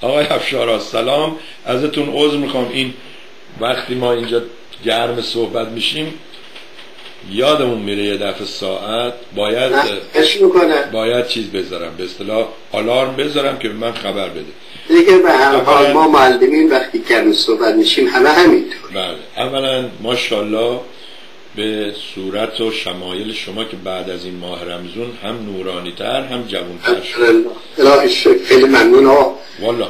آقای افشارا سلام. ازتون عذر می‌خوام. این وقتی ما اینجا گرم صحبت میشیم یادمون میره یه دفعه ساعت باید باید چیز بذارم. به اصطلاح آلارم بذارم که من خبر بده. دیگه به هر حال ما معلمین وقتی گرم صحبت میشیم همه همینطور. بله. اولا ماشاءالله به صورت و شمایل شما که بعد از این ماه رمزون هم نورانی تر هم جوان تر شد خیلی ممنون ها والا.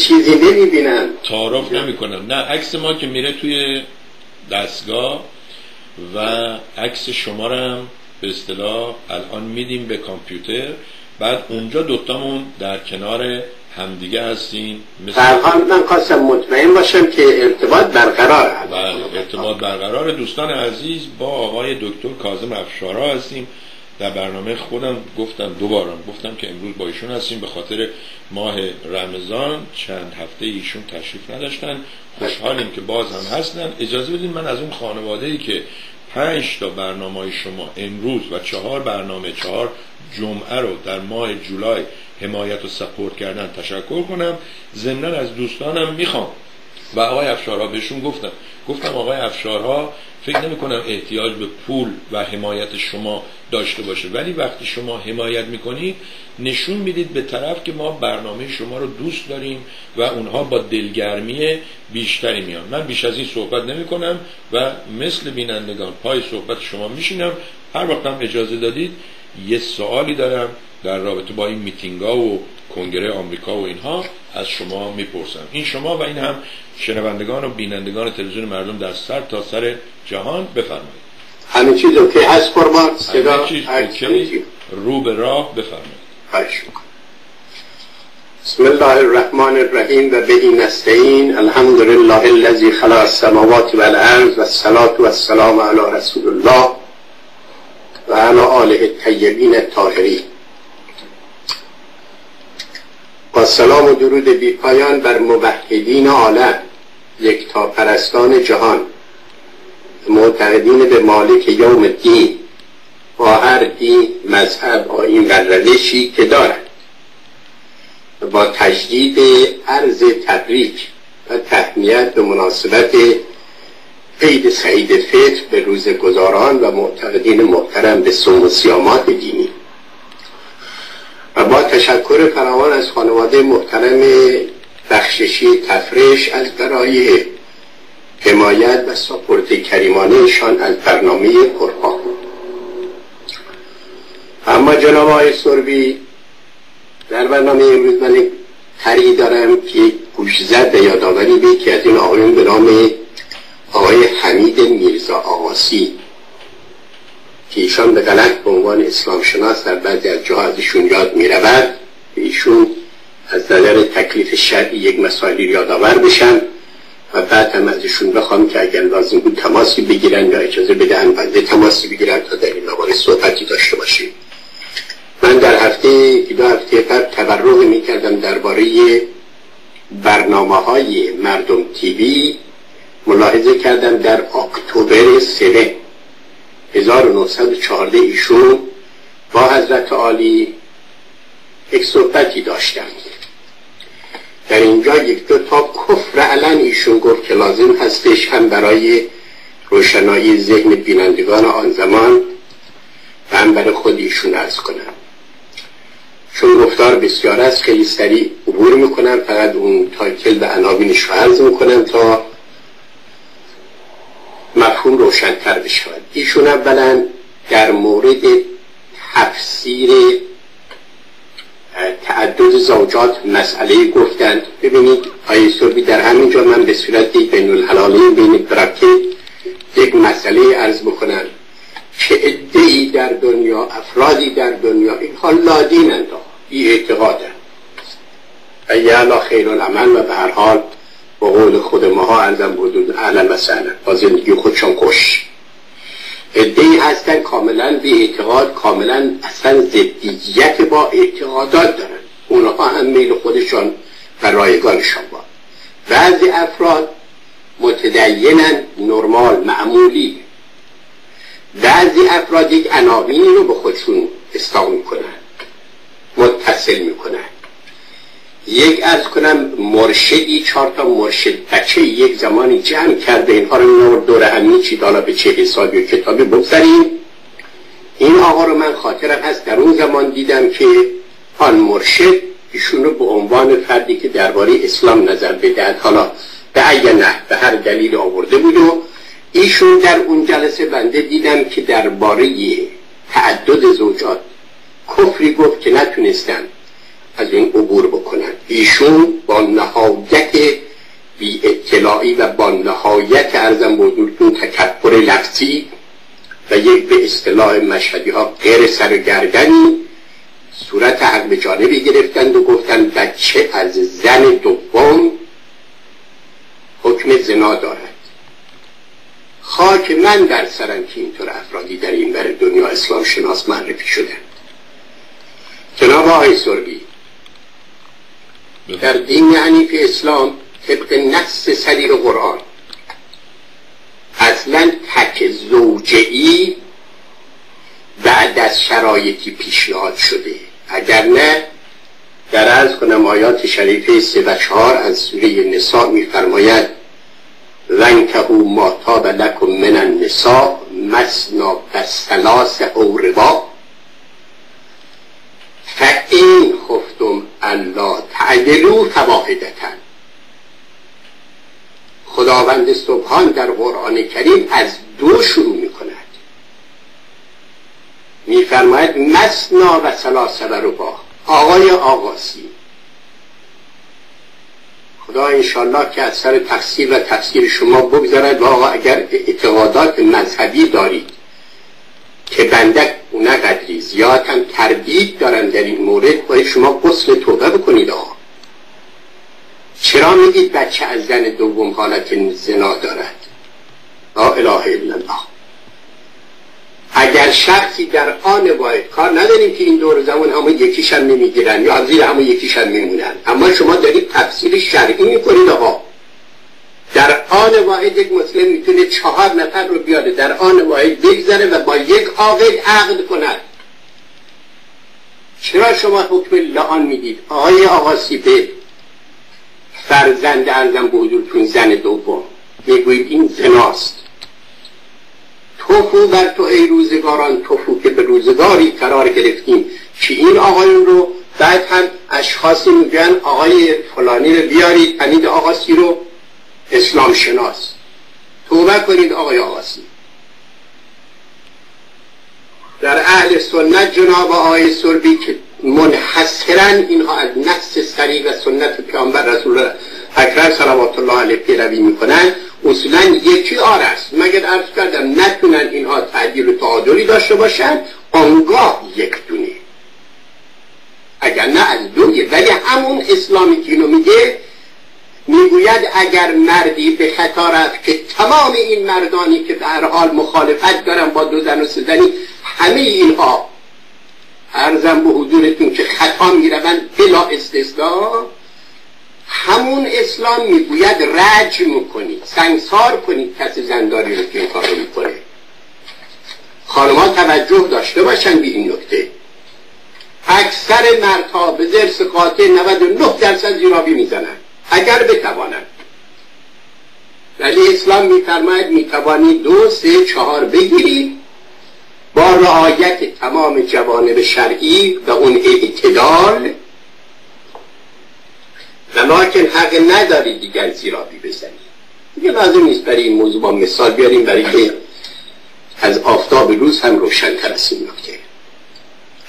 چیزی نمی‌بینن. تعارف نمی‌کنن. نه عکس ما که میره توی دستگاه و عکس شما رو هم به اصطلاح الان میدیم به کامپیوتر. بعد اونجا دوتامون در کنار همدیگه هستیم مثل من خواستم مطمئن باشم که ارتباط برقرار بله ارتباط برقرار دوستان عزیز با آقای دکتر کازم افشارا هستیم. در برنامه خودم گفتم دوبارم گفتم که امروز با ایشون هستیم. به خاطر ماه رمضان چند هفته ایشون تشریف نداشتن. خوشحالیم که باز هم هستن. اجازه بدین من از اون خانواده ای که پنج تا برنامه شما امروز و چهار برنامه چهار جمعه رو در ماه جولای حمایت و سپورت کردن تشکر کنم. ضمنا از دوستانم می‌خوام. و آقای افشارها بهشون گفتم. گفتم آقای افشارها فکر نمی کنم احتیاج به پول و حمایت شما داشته باشه. ولی وقتی شما حمایت می‌کنید نشون می‌دید به طرف که ما برنامه شما رو دوست داریم و اونها با دلگرمی بیشتری میان. من بیش از این صحبت نمی کنم و مثل بینندگان پای صحبت شما میشینم. هر وقتم اجازه دادید یه سوالی دارم در رابطه با این میتینگ ها و کنگره آمریکا و اینها از شما می‌پرسم. این شما و این هم شنوندگان و بینندگان تلویزیون مردم در سر تا سر جهان بفرمایید. همه چیز اوکی هست فرمان صدا؟ رو به راه بفرمایید. بسم الله الرحمن الرحیم و به نستعین. الحمد لله الذي خلق السماوات والارض والصلاه والسلام علی رسول الله. و آله الطیبین الطاهرین با سلام و درود بی پایان بر موحدین عالم تا پرستان جهان معتقدین به مالک یوم الدین با هر دین مذهب آین و روشی که دارد. با تجدید عرض تبریک و تهنیت به مناسبت عید سعید فطر به روز گذاران و معتقدین محترم به سوم و سیامات دینی. و با تشکر فراوان از خانواده محترم بخششی تفرش از برای حمایت و ساپورت کریمانهشان از برنامه قرآن. اما جناب آقای سربی در برنامه امروز من تری دارم که گوشزد یادآوری به که از این آقایون به نام آقای حمید میرزا آقاسی که ایشان به غلط به عنوان اسلام شناس در بعضی از جاها ازشون یاد می رود ایشون از نظر تکلیف شرعی یک مسائلی یادآور بشن و بعد هم ازشون بخوام که اگر لازم بود تماسی بگیرن یا اجازه بدهن بنده تماسی بگیرن تا در این مبارد صحبتی داشته باشیم. من در هفته دو هفته قبل تبرق می کردم درباره برنامه های مردم تیوی. ملاحظه کردم در اکتبر سنه 1914 ایشون با حضرت عالی یک صحبتی داشتن. در اینجا یک دو تا کفر علن ایشون گفت که لازم هستش هم برای روشنایی ذهن بینندگان آن زمان و هم برای خود ایشون ارز کنم. چون گفتار بسیار است خیلی سریع عبور می‌کنم فقط اون تایتل به عناوینش رو می‌کنم تا مفهوم روشنتر بشود. ایشون اولا در مورد تفسیر تعدد زوجات مسئله گفتند. ببینید آیه سربی در همینجا من به صورت بین الحلاله بین براکت یک مسئله عرض بکنم. که ادهی در دنیا افرادی در دنیا این حال لادینند. بی اعتقادند و یعلا خیر العمل و به هر حال با قول خود ماها ارزم بودون اعلم مثلا با زندگی خودشان کش ادهی هستن کاملا به اعتقاد کاملا اصلا زدیت با اعتقادات دارن. اونها هم میل خودشان و رایگانشان با. بعضی افراد متدینن نرمال معمولی. بعضی افراد یک رو به خودشون استاق می‌کنن متصل می‌کنن. یک از کنم مرشدی چهار تا مرشد بچه یک زمانی جمع کرده. اینها رو میور دور همی چی دالا به چه حسابی و کتابی بگذاریم. این آقا رو من خاطرم هست در اون زمان دیدم که آن مرشد ایشونو به عنوان فردی که درباره اسلام نظر بدهد حالا به ای نه به هر دلیل آورده بود و ایشون در اون جلسه بنده دیدم که درباره تعدد زوجات کفری گفت که نتونستن از این عبور بکنن. ایشون با نهایت بی اطلاعی و با نهایت ارزم بزرگتون تکبر لفظی و یک به اصطلاح مشهدی ها غیر سر گردنی صورت حق به جانبی گرفتند و گفتند بچه از زن دوم حکم زنا دارد. خاک من در سرم که اینطور افرادی در این بر دنیا اسلام شناس معرفی شدن جناب آقای سربی در دین که اسلام طبق نص سریع قرآن اصلا تک زوجهی بعد از شرایطی پیشنهاد شده. اگر نه در از کنم آیات شریفه سه و چهار از سوره نساء میفرماید او ما تاب لکم من النساء مسنا و سلاس او ربا فاین خفتم الله تعدلو فواحدتن خداوند سبحان در قرآن کریم از دو شروع می کند میفرماید مسنا و سلاسه و ربا. آقای آقاسی خدا انشالله که از سر تفسیر و تفسیر شما بگذارد و آقا اگر اعتقادات مذهبی دارید که بنده قدری زیاد هم تردید دارن در این مورد باید شما قسل توبه بکنید آقا چرا میگید بچه از زن دوم حالت زنا دارد؟ لا اله الا الله. اگر شخصی در آن باید کار نداریم که این دور زمان همه یکیش هم نمی‌گیرن یا زیر همه یکیش هم میمونن. اما شما دارید تفسیر شرعی می‌کنید آقا. در آن واحد یک مسلم می‌تونه چهار نفر رو بیاره. در آن واحد بگذره و با یک عاقل عقد کند. چرا شما حکم لعان می‌دید؟ آقای آقا سیبه فرزند ارزم بودورتون زن دوم. می‌گویید این زناست. توفو بر تو ای روزگاران توفو که به روزگاری قرار گرفتیم. که این آقایون رو؟ بعد هم اشخاصی میگن آقای فلانی رو بیارید حمید آقاسی رو. اسلام شناس توبه کنید آقای آقاسی در اهل سنت جناب آقای سربی که منحصرا اینها از نفس سریع و سنت پیامبر رسول اکرم صلوات الله علیه پیروی می‌کنن اصولا یکی آر است. مگر عرض کردم نتونن اینها تعدیل و تعادلی داشته باشن؟ آنگاه یک دونه. اگر نه از دویه ولی همون اسلامی که اینو میگه می‌گوید اگر مردی به خطا رفت که تمام این مردانی که هر حال مخالفت دارن با دو زن و سه زنی همه اینها ارزم به حضورتون که خطا می‌روند بلا استثنا همون اسلام می‌گوید رجم کنید سنگسار کنید کسی زنداری رو که این کار می‌کنه. خانما توجه داشته باشن به این نکته. اکثر مردها به زرس قاطع 99 درصد زیرابی می‌زنن. اگر بتوانند ولی اسلام میفرماید می‌توانید دو سه چهار بگیرید با رعایت تمام جوانب شرعی و اون اعتدال. و لکن حق ندارید دیگر زیرابی بزنید دیگه لازم نیست برای این موضوع با مثال بیاریم برای که از آفتاب روز هم روشن است این نکته.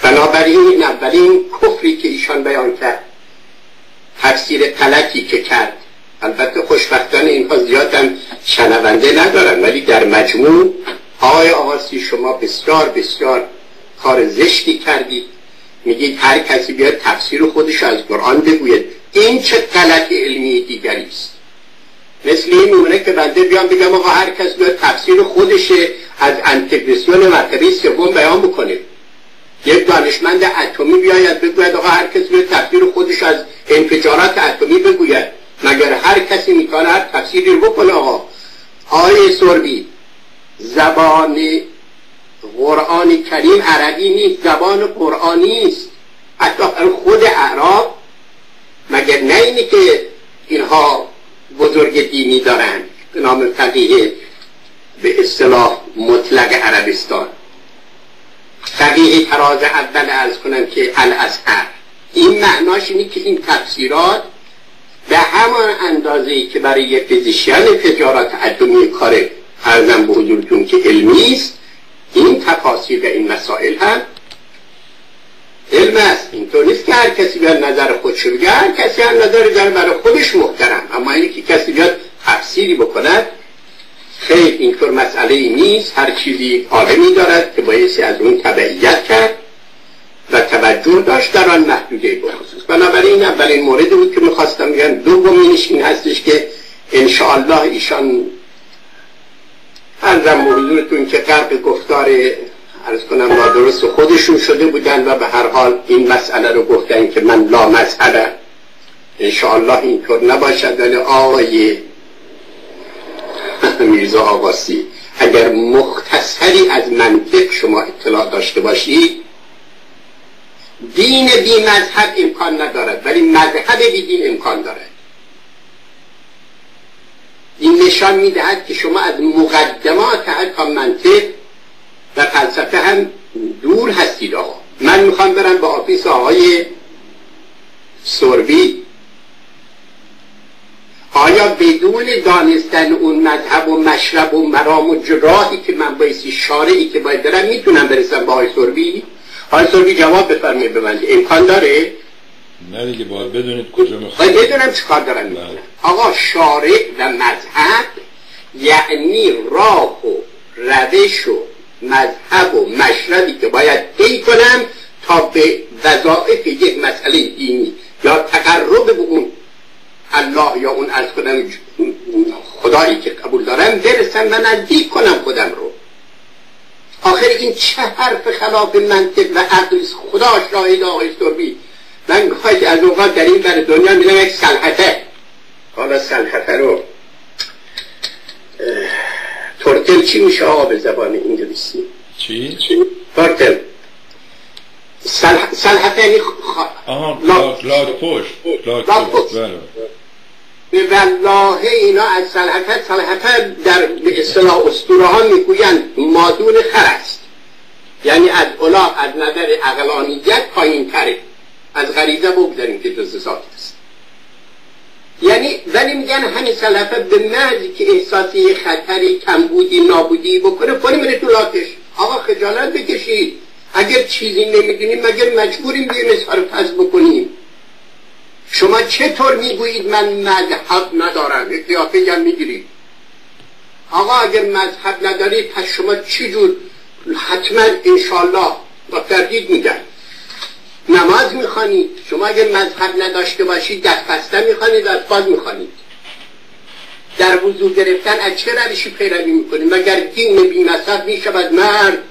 بنابراین این اولین کفری که ایشان بیان کرد تفسیر غلطی که کرد. البته خوشبختانه اینها زیاد هم شنونده ندارن ولی در مجموع آقای آقاسی شما بسیار بسیار کار زشتی کردید. میگید هر کسی بیاد تفسیر خودش از قرآن بگوید. این چه غلط علمی دیگری است؟ مثل این میمونه که بنده بیام بگم آقا هر کس بیاد تفسیر خودش از انتگرسیون مرتبه سوم بیان بکنه. دانشمند اتمی بیاید بگوید آقا هر کسی بیاد تفسیر خودش از انفجارات اتمی بگوید. مگر هر کسی می‌تونه هر تفسیری رو بکنه آقا؟ آیه سربی زبان قرآن کریم عربی نیست زبان قرآنی است حتی خود اعراب مگر نه اینی که اینها بزرگ دینی دارن؟ به نام فقیه به اصطلاح مطلق عربستان. فقیه تراز اول ارز کنم که الازهر این معناش اینه که این تفسیرات به همان اندازه که برای یک فیزیشیان تجارت اتمی کار ارزم به حضورتون که علمی است این تفاصیل و این مسائل هم علم است. اینطور نیست که هر کسی بیاد نظر خودشو بگه هر کسی هم نظر برای خودش محترم. اما اینی که کسی بیاد تفسیری بکند خیلی اینطور مسئله ای نیست. هر چیزی عالمی دارد که بایستی از اون تبعیت کرد و توجه داشت در آن محدوده بخصوص. بنابراین اولین مورد بود که می‌خواستم بگم. دومینش این هستش که انشاءالله ایشان ارزم حضورتون که قرق گفتار ارز کنم نادرست خودشون شده بودن و به هر حال این مسئله رو گفتن که من لا مذهبه انشاءالله اینطور نباشد. ولی آقای میرزا آقاسی اگر مختصری از منطق شما اطلاع داشته باشید دین بی مذهب امکان ندارد ولی مذهب بی دین امکان دارد. این نشان می‌دهد که شما از مقدمات حتی منطق و فلسفه هم دور هستید آقا. من می‌خوام برم با office آقای سوربی آیا بدون دانستن اون مذهب و مشرب و مرام و راهی که من بایستی شارعی که باید برم می‌تونم برسم با آقای سوربی آقای سوربی جواب بفرمایید به من. امکان داره؟ نه دیگه باید بدونید کجا می‌خواد بدونم چیکار دارم می‌کنم. آقا شارع و مذهب یعنی راه و روش و مذهب و مشربی که باید طی کنم تا به وظائف یک مسئله دینی یا تقرب به اون الله یا اون از کنم خدایی که قبول دارم برسم و نزدیک کنم خودم رو. آخر این چه حرف خلاف منطق و عقل خدا شاهد آقای سربی من می‌خواید از اوقات در این بر دنیا میدم یک سلحته حالا سلحته رو تورتل چی میشه آقا به زبان انگلیسی؟ چی؟ تورتل. سلحته یعنی آها لاد پشت لاد پشت. به والله اینا از سلحفه سلحفه در به اصطلاح اسطوره ها می‌گویند مادون خر است. یعنی از اولا از نظر اقلانیت پایین تره. از غریزه بگذاریم که جز ذات است. یعنی ولی میگن همین سلحفه به محضی که احساسی خطری کمبودی نابودی بکنه پلی میره تو لاتش آقا خجالت بکشید. اگر چیزی نمی‌دونیم مگر مجبوریم بیایم اظهار پس بکنیم. شما چطور می‌گویید من مذهب ندارم؟ یک قیافه هم می‌گیرید. آقا اگر مذهب ندارید پس شما چجور حتما انشالله با تردید میگن نماز می‌خوانید. شما اگر مذهب نداشته باشید دست بسته می‌خوانید از باز می‌خوانید. در وضوع گرفتن از چه روشی پیروی می‌کنید؟ مگر دین بی می‌شود مرد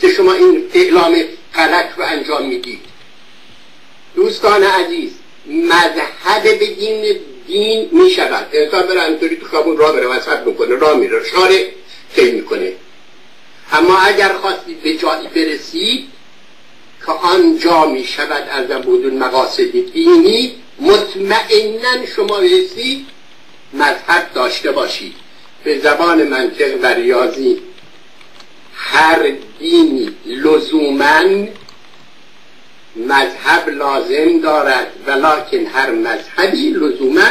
که شما این اعلام غلط رو انجام می‌دید؟ دوستان عزیز مذهب به دین دین می شود انسان بره همینطوری تو خیابون راه بره وسط می‌کنه راه میره شاره طی می‌کنه. اما اگر خواستید به جایی برسید که آنجا می شود از بدون مقاصد دینی مطمئنا شما رسید مذهب داشته باشید. به زبان منطق و ریاضی هر دینی لزومن مذهب لازم دارد ولیکن هر مذهبی لزوما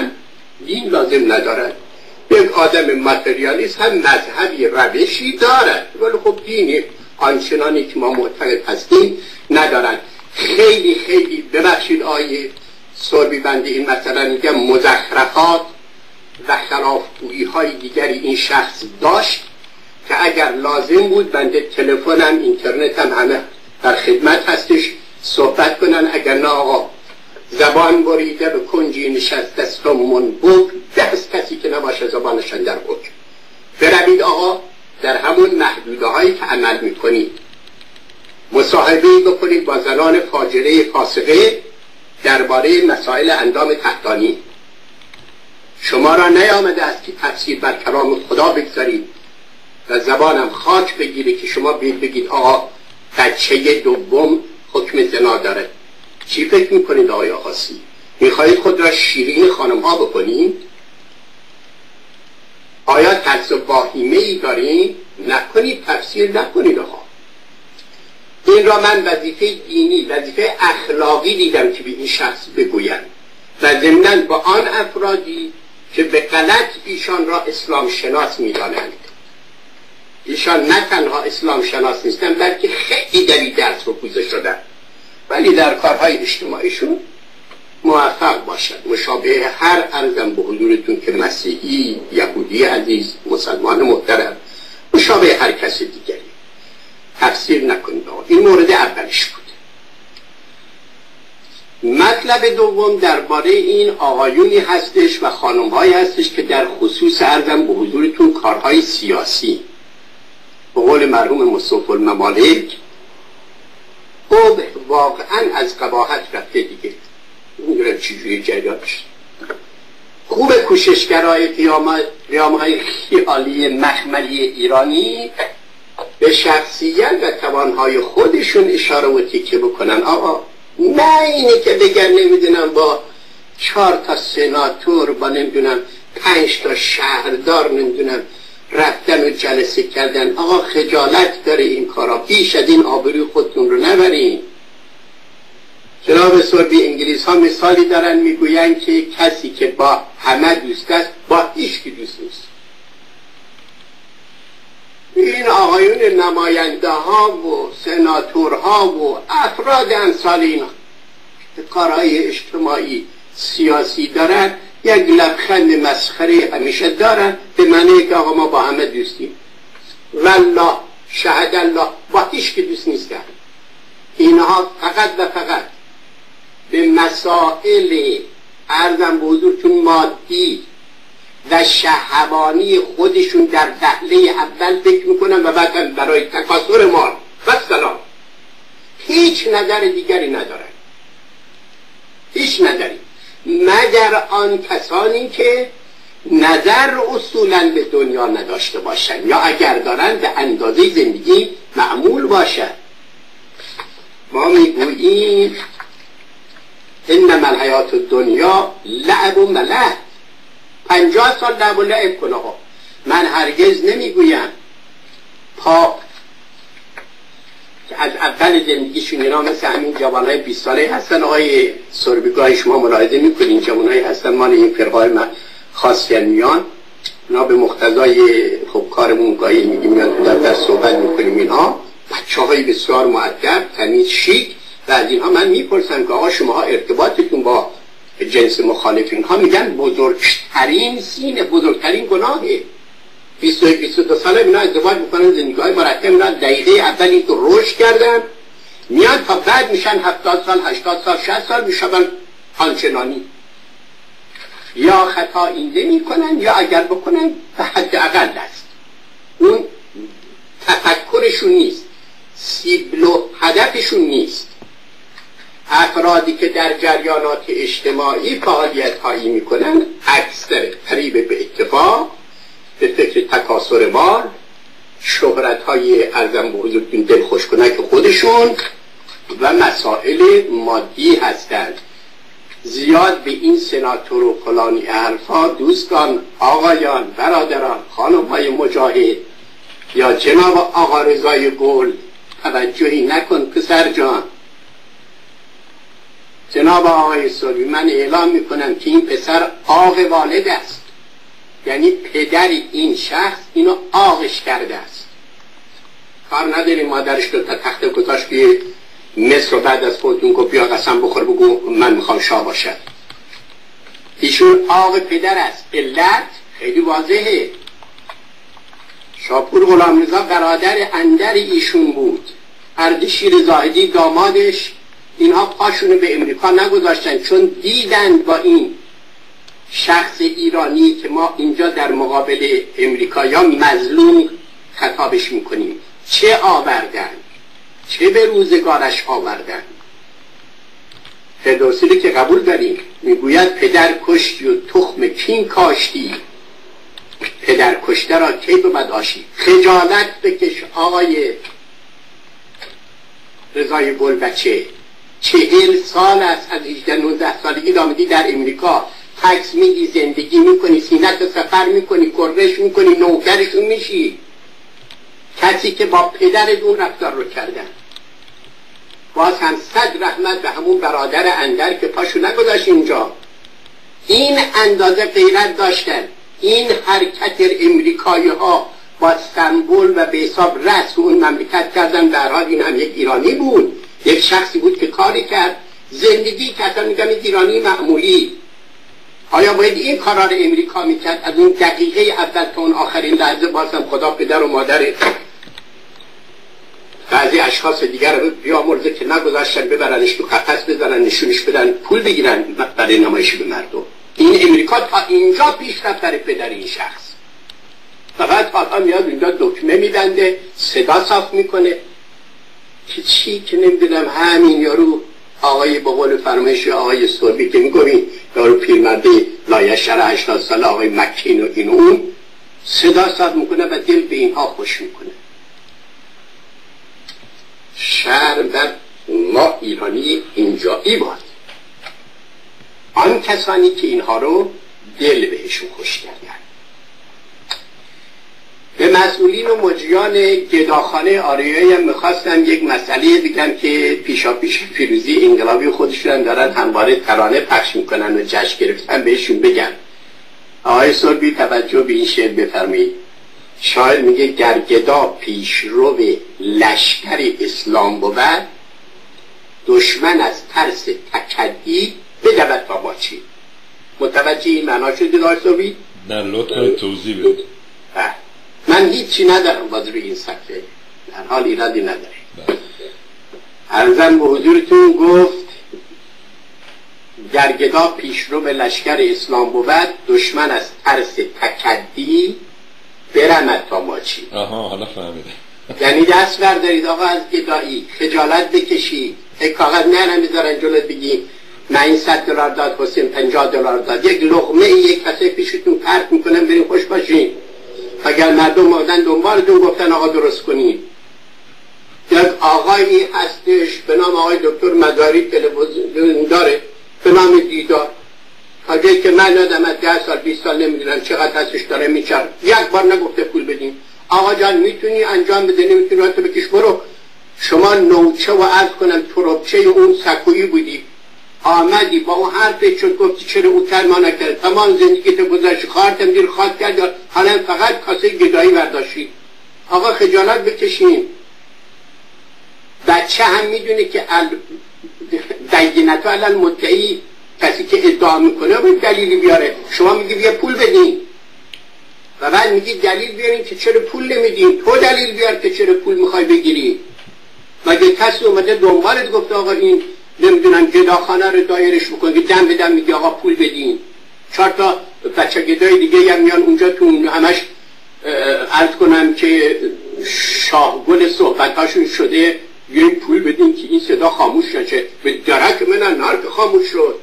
دین لازم ندارد. یک آدم ماتریالیست هم مذهبی روشی دارد. ولی خب دینی آنچنانی که ما معتقد هستیم ندارد. خیلی خیلی ببخشید آیه سربی بندی این مثلا میگم مزخرفات و خلافگویی های دیگری این شخص داشت که اگر لازم بود بنده تلفنم اینترنتم همه در خدمت هستش. صحبت کنن اگر نه آقا. زبان بریده به کنجی نشست است و منبوک دست کسی که نباشه زبانشان در بود. بروید آقا در همون محدوده هایی که عمل می‌کنید مصاحبه بکنید با زنان فاجره فاسقه درباره مسائل اندام تحتانی. شما را نیامده است که تفسیر بر کلام خدا بگذارید و زبانم خاک بگیره که شما بید بگید آقا بچه دوم حکم زنا داره. چی فکر می‌کنید آقای آقاسی؟ می‌خواهید خود را شیرین خانم ها بکنید؟ آیا ترس و واهیمه ای دارین؟ نکنید تفسیر نکنید آقا. این را من وظیفه دینی وظیفه اخلاقی دیدم که به این شخص بگویم و ضمنا با آن افرادی که به غلط ایشان را اسلام شناس می‌دانند. ایشان نه تنها اسلام شناس نیستن بلکه خیلی در این درس رو پوزه شدن ولی در کارهای اجتماعیشون موفق باشد مشابه هر ارزم به حضورتون که مسیحی یهودی عزیز مسلمان محترم مشابه هر کس دیگری. تفسیر نکنید این مورد اولش بود. مطلب دوم درباره این آقایونی هستش و خانمهایی هستش که در خصوص ارزم به حضورتون کارهای سیاسی به قول مرحوم مصطفی الممالک خب واقعا از قباحت رفته دیگه. می‌دونم چجوری جریانش. خوب کوششگرای قیام های خیالی مخملی ایرانی به شخصیت و توانهای خودشون اشاره و تیکه بکنن. آقا نه اینه که بگن نمی‌دونم با چهار تا سناتور با نمی‌دونم پنج تا شهردار نمی‌دونم رفتن و جلسه کردن. آقا خجالت داره این کارا. بیش از این آبروی خودتون رو نبرین. جناب سربی انگلیس ها مثالی دارن می‌گوین که کسی که با همه دوست است با هیچ دوست نیست. این آقایون نماینده ها و سناتورها و افراد امثال اینا کارهای اجتماعی سیاسی دارن. یک لبخند مسخره همیشه دارن به معنی که آقا ما با همه دوستیم. والله شهد الله با هیچ که دوست نیستن اینها فقط و فقط به مسائل ارزم به حضورتون مادی و شهوانی خودشون در دهله اول فکر می‌کنن و بعد برای تکاسر مال و سلام. هیچ نظر دیگری ندارن. هیچ نظری. مگر آن کسانی که نظر اصولا به دنیا نداشته باشند یا اگر دارن به اندازه زندگی معمول باشد ما می‌گوییم انما الحیات دنیا لعب و ملح پنجاه سال لعب و لعب کن آقا. من هرگز نمی‌گویم پا از اول زندگیشون اینا مثل همین جوانای 20 ساله هستن. آقای سربیگاه شما ملاحظه می‌کنین جوانایی هستن مال این فرقای من خاصیانیان اونا به مقتضای خب کارمون گاهی میگیم میاد در در صحبت می‌کنیم اینها. بچه های بسیار معدب تمیز شیک. و از اینها من می‌پرسم که آقا شما ارتباطتون با جنس مخالفین ها میگن بزرگترین سین بزرگترین گناهه. 21 22 ساله اینا ازدواج می‌کنن زندگی های مرتب اینا دقیقه اول این تو رشد کردن. میان تا بعد میشن 70 سال 80 سال 60 سال میشن آنچنانی. یا خطا اینده می‌کنن یا اگر بکنن به حد اقل است اون تفکرشون نیست. سیبلو هدفشون نیست. افرادی که در جریانات اجتماعی فعالیت هایی می‌کنن اکثر قریب به اتفاق به فکر تکاسر مال شهرت های ارزم به حضورتون دل کنک خودشون و مسائل مادی هستند. زیاد به این سناتور و فلانی حرفا دوستان آقایان برادران خانم های مجاهد یا جناب آقا رضای گل توجهی نکن پسر جان. جناب آقای سوری من اعلام می‌کنم که این پسر آق والد است. یعنی پدر این شخص اینو آغش کرده است. کار نداریم مادرش دو تا تخت گذاشت که مصر بعد از خودتون که بیا قسم بخور بگو من می‌خوام شاه باشد ایشون آق پدر است. علت خیلی واضحه. شاپور غلام رضا برادر اندر ایشون بود. اردشیر زاهدی دامادش اینها پاشونو به امریکا نگذاشتن چون دیدند با این شخص ایرانی که ما اینجا در مقابل امریکایا مظلوم خطابش می‌کنیم. چه آوردن؟ چه به روزگارش آوردن؟ فردوسی که قبول داریم می‌گوید پدر کشتی و تخم کین کاشتی. پدر کشته را کی به آشی؟ خجالت بکش آقای رضای گل بچه. چهل سال است از 18 19 سالگی دامدی در امریکا. تکس میگی زندگی می‌کنی سینت سفر می‌کنی کرش می‌کنی نوکرشون میشی. کسی که با پدرتون رفتار رو کردن. باز هم صد رحمت به همون برادر اندر که پاشو نگذاشت اینجا. این اندازه غیرت داشتن. این حرکت امریکایی ها با سمبول و به حساب رس اون مملکت کردن. در حال این هم یک ایرانی بود. یک شخصی بود که کاری کرد. زندگی که میگم ایرانی معمولی. آیا باید این کارا رو امریکا می‌کرد؟ از اون دقیقه اول تا اون آخرین لحظه بازم خدا پدر و مادر بعضی اشخاص دیگر رو بیامرزه که نگذاشتن ببرنش تو قفس بزنن نشونش بدن پول بگیرن برای نمایش به مردم. این امریکا تا اینجا پیش رفت پدر این شخص. فقط حالا میاد اینجا دکمه میبنده صدا صاف می‌کنه. که چی که نمی‌دونم همین یارو آقای با قول فرمایش آقای سربی که می‌گوین یارو پیرمرده لایه شهر هشتاد سال آقای مکین و این اون صدا صاف می‌کنه و دل به اینها خوش می‌کنه. شهر در ما ایرانی اینجایی باد. آن کسانی که اینها رو دل بهشون خوش کردن. به مسئولین و مجریان گداخانه آریایی هم می‌خواستم یک مسئله بگم که پیشا پیش فیروزی انقلابی خودشون دارن همواره ترانه پخش می‌کنن و جشن گرفتن بهشون بگم آقای سربی توجه به این شعر بفرمایید شاعر میگه گرگدا پیش رو لشکر اسلام بود دشمن از ترس تکدی بدود تا باچی متوجه این معنا شدید آقای سربی؟ در لطف توضیح بده. من هیچی ندارم باز روی این سکه در حال ایرادی نداره ارزم به حضورتون گفت گرگدا پیشرو به لشکر اسلام بود دشمن از ترس تکدی برمد تا ماچی آها حالا فهمیده یعنی دست بردارید آقا از گدایی خجالت بکشید. یک کاغذ نه می‌ذارن جلوت بگی من این صد دلار داد حسین پنجاه دلار داد. یک لغمه یک کسی پیشتون پرت می‌کنم بریم خوش باشین. اگر مردم مادن دنبالتون گفتن آقا درست کنید یک آقایی هستش به نام آقای دکتر مداری تلویزیون داره به نام دیدار. اگه که من یادم از ده سال 20 سال نمی‌دونم چقدر هستش داره میچر یک بار نگفته پول بدیم آقا جان می‌تونی انجام بده؟ نمی‌تونی؟ تو بکش برو. شما نوچه و عرض کنم تروبچه اون سکویی بودی. آمدی با اون حرف چون گفتی چرا او ما نکرد تمام زندگی تو گذاشت خواهرتم دیر خواد کرد. حالا فقط کاسه گدایی برداشتی. آقا خجالت بکشین بچه هم می‌دونه که ال... دینتو الان مدعی کسی که ادعا می‌کنه باید دلیلی بیاره. شما میگی بیا پول بدین و بعد میگی دلیل بیارین که چرا پول نمیدین تو دلیل بیار که چرا پول می‌خوای بگیری. مگه کسی اومده دنبالت گفته آقا این نمی‌دونم گداخانه رو دایرش بکنه که دم بدم میگه آقا پول بدین. چهار تا بچه گدای دیگه هم میان اونجا تو همش عرض کنم که شاهگل صحبتاشون شده. یه پول بدین که این صدا خاموش شده به درک من نار خاموش شد.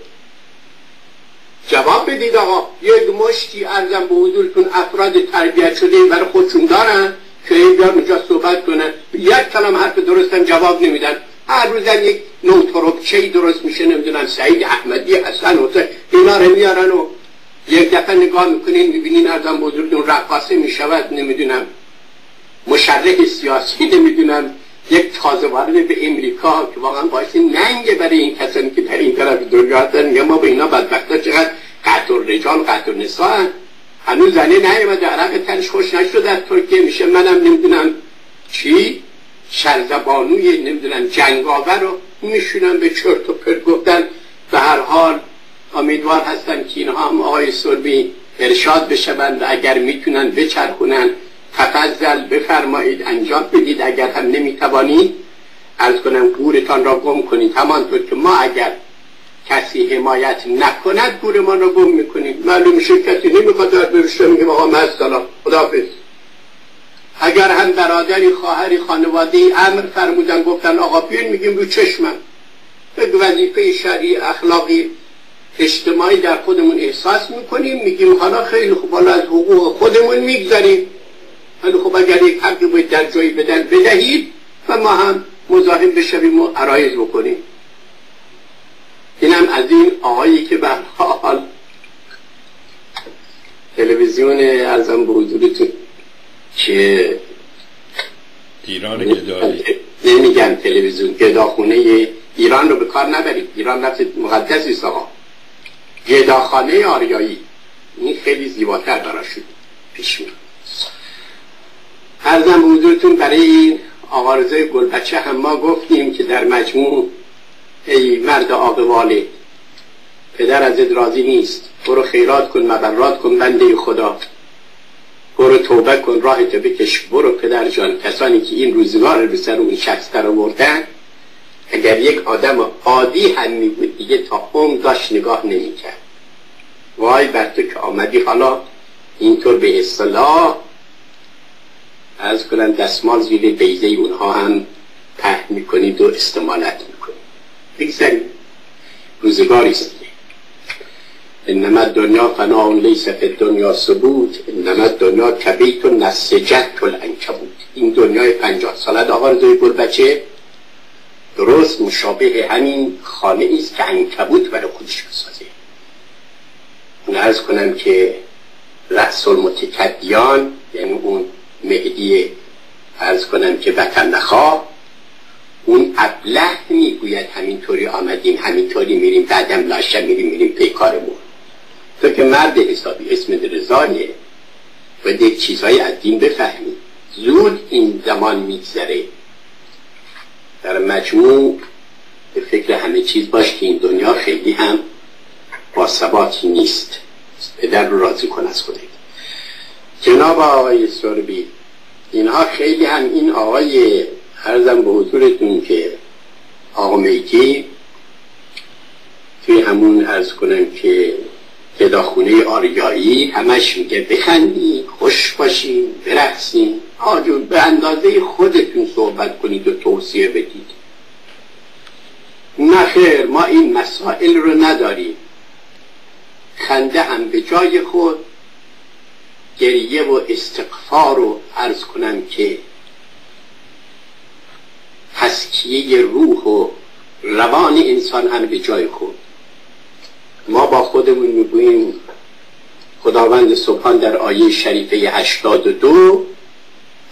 جواب بدید آقا. یک مشتی ارزم به حضورتون. افراد تربیت شده برای خودشون دارن. که بیار اونجا صحبت کنن. یک کلام حرف درستم جواب نمیدن. هر روزم یک نو چی درست میشه نمی‌دونم سعید احمدی حسن حسین اینا رو میارن و یک دفعه نگاه می‌کنین می‌بینین ارزم بزرگتون رقاصه می‌شود نمی‌دونم مشرح سیاسی نمی‌دونم یک تازه وارد به امریکا که واقعا باعث ننگه برای این کسانی که در این طرف دنیا هستن. ما به اینا بدبختا چقدر قطر رجال قطر نسا هنوز زنه نیومده عرق تنش خوش نشده از ترکیه میشه منم نمی‌دونم چی. شرزبانوی نمی‌دونم جنگاور رو میشونن به چرت و پرت گفتن به هر حال امیدوار هستن که اینها هم آقای سربی ارشاد بشوند و اگر می‌تونن بچرخونن تفضل بفرمایید انجام بدید. اگر هم نمی‌توانید از کنم گورتان را گم کنید. همانطور که ما اگر کسی حمایت نکند گورمان را گم می‌کنیم. معلوم میشه کسی نمی‌خواد در برشته میگه آقا سلام خداحافظ. اگر هم برادری خواهری خانواده امر فرمودن گفتن آقا بیاین میگیم رو چشمم. به وظیفه شرعی اخلاقی اجتماعی در خودمون احساس می‌کنیم. میگیم حالا خیلی خوب حالا از حقوق خودمون می‌گذاریم خیلی خوب اگر یک حقی باید در جایی بدن بدهید و ما هم مزاحم بشویم و عرایز بکنیم. اینم از این آقایی که به حال تلویزیون ارزم به حضورتون. که ایران گدایی نمیگن تلویزیون گداخونه ایران رو به کار نبرید. ایران نفس مقدسی است آقا گداخانه آریایی. این خیلی زیباتر برا شد. پیش میاد. ارزم به حضورتون برای این آقارزه گلبچه هم ما گفتیم که در مجموع ای مرد آقواله پدر ازت راضی نیست. برو خیرات کن مبرات کن بنده خدا. برو توبه کن راه تو بکش. برو پدر جان. کسانی که این روزگار رو سر اون شخص در آوردن اگر یک آدم عادی هم می بود دیگه تا اون داشت نگاه نمی کرد وای بر تو که آمدی حالا. اینطور به اصطلاح از کنن دستمال زیر بیزه اونها هم پهن می‌کنید و استعمالت می‌کنید. بگذارید. روزگاری است. انما دنیا فنا لیس فی دنیا ثبوت انما دنیا کبیت و نسجت العنکبوت. این دنیای پنجاه ساله آقا رضای بچه درست مشابه همین خانه است که انکبوت برای خودش بسازه ارز کنم که رأس المتکدیان یعنی اون مهدی ارز کنم که وطن نخواه اون ابله می‌گوید همینطوری آمدیم همینطوری میریم بعدم لاشه میریم میریم پیکارمون تو که مرد حسابی اسم رضایه و یک چیزهای از دین بفهمی. زود این زمان میگذره. در مجموع به فکر همه چیز باش که این دنیا خیلی هم با ثباتی نیست. پدر رو راضی کن از خودت. جناب آقای سربی اینها خیلی هم این آقای عرضم به حضورتون که آقا میگی توی همون ارز کنم که پداخونه آریایی همش میگه بخندی خوش باشین برقصین آجون به اندازه خودتون صحبت کنید و توصیه بدید. نخیر ما این مسائل رو نداریم. خنده هم به جای خود. گریه و استقفار رو عرض کنم که تسکیه روح و روان انسان هم به جای خود. ما با خودمون می‌گوییم خداوند سبحان در آیه شریفه 82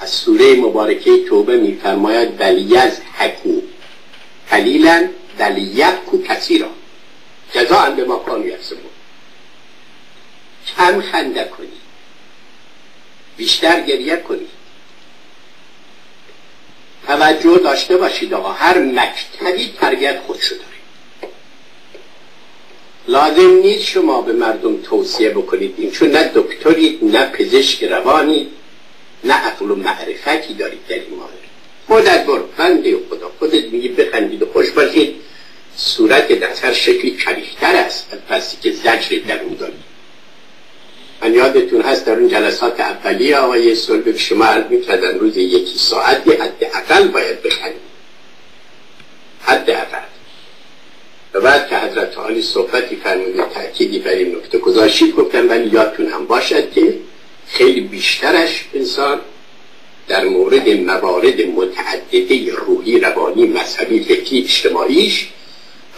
از سوره مبارکه توبه میفرماید بلیز حکو قلیلا دلیبکو کثیرا. جزا به ما کانو یکسبون. کم خنده کنی بیشتر گریه کنی توجه داشته باشید آقا هر مکتبی تربیت خود شده لازم نیست شما به مردم توصیه بکنید این چون نه دکترید نه پزشک روانی نه عقل و معرفتی دارید در این مورد. خودت برو بنده خدا خودت میگی بخندید و خوش باشید. صورت در هر شکلی کریختر است از پسی که زجر در اون دارید. من یادتون هست در اون جلسات اولیه آقای سلبه شما عرض می‌کردن روز یکی ساعتی حد اقل باید بخندید. حد اقل بعد که حضرت عالی صحبتی فرموده تأکیدی بر این نکته گذاشید گفتم ولی یادتون هم باشد که خیلی بیشترش انسان در مورد موارد متعدده روحی روانی مذهبی فکری اجتماعیش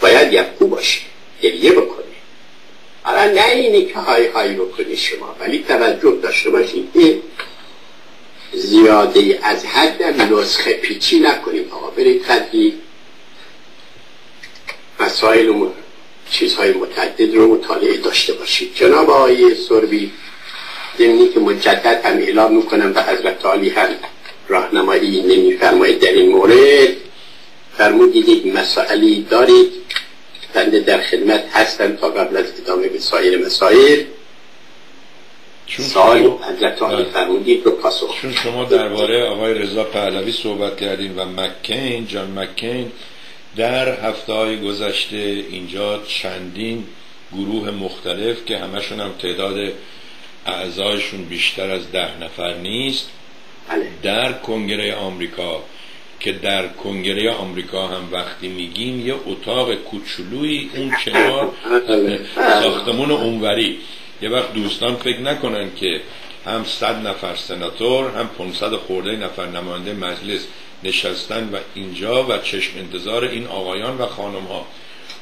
باید یکو باشه گریه بکنه. حالا نه اینه که های های بکنی شما ولی توجه داشته باشید که زیاده از حد نسخه پیچی نکنیم. آقا برید خدی مسائل و چیزهای متعدد رو مطالعه داشته باشید جناب آقای سربی زمینی که مجدد هم اعلام می‌کنم به حضرت عالی هم راهنمایی نمیفرمایید در این مورد فرمودید یک مسائلی دارید بنده در خدمت هستم تا قبل از ادامه به سایر مسائل سال حضرت عالی. فرمودید رو پاسخ چون شما درباره آقای رضا پهلوی صحبت کردین و مکین جان مکین در هفته های گذشته اینجا چندین گروه مختلف که همشون هم تعداد اعضایشون بیشتر از ده نفر نیست بله. در کنگره آمریکا که در کنگره آمریکا هم وقتی میگیم یه اتاق کوچولویی اون کنار بله. ساختمون اونوری یه وقت دوستان فکر نکنن که هم صد نفر سناتور هم 500 خورده نفر نماینده مجلس نشستن و اینجا و چشم انتظار این آقایان و خانم ها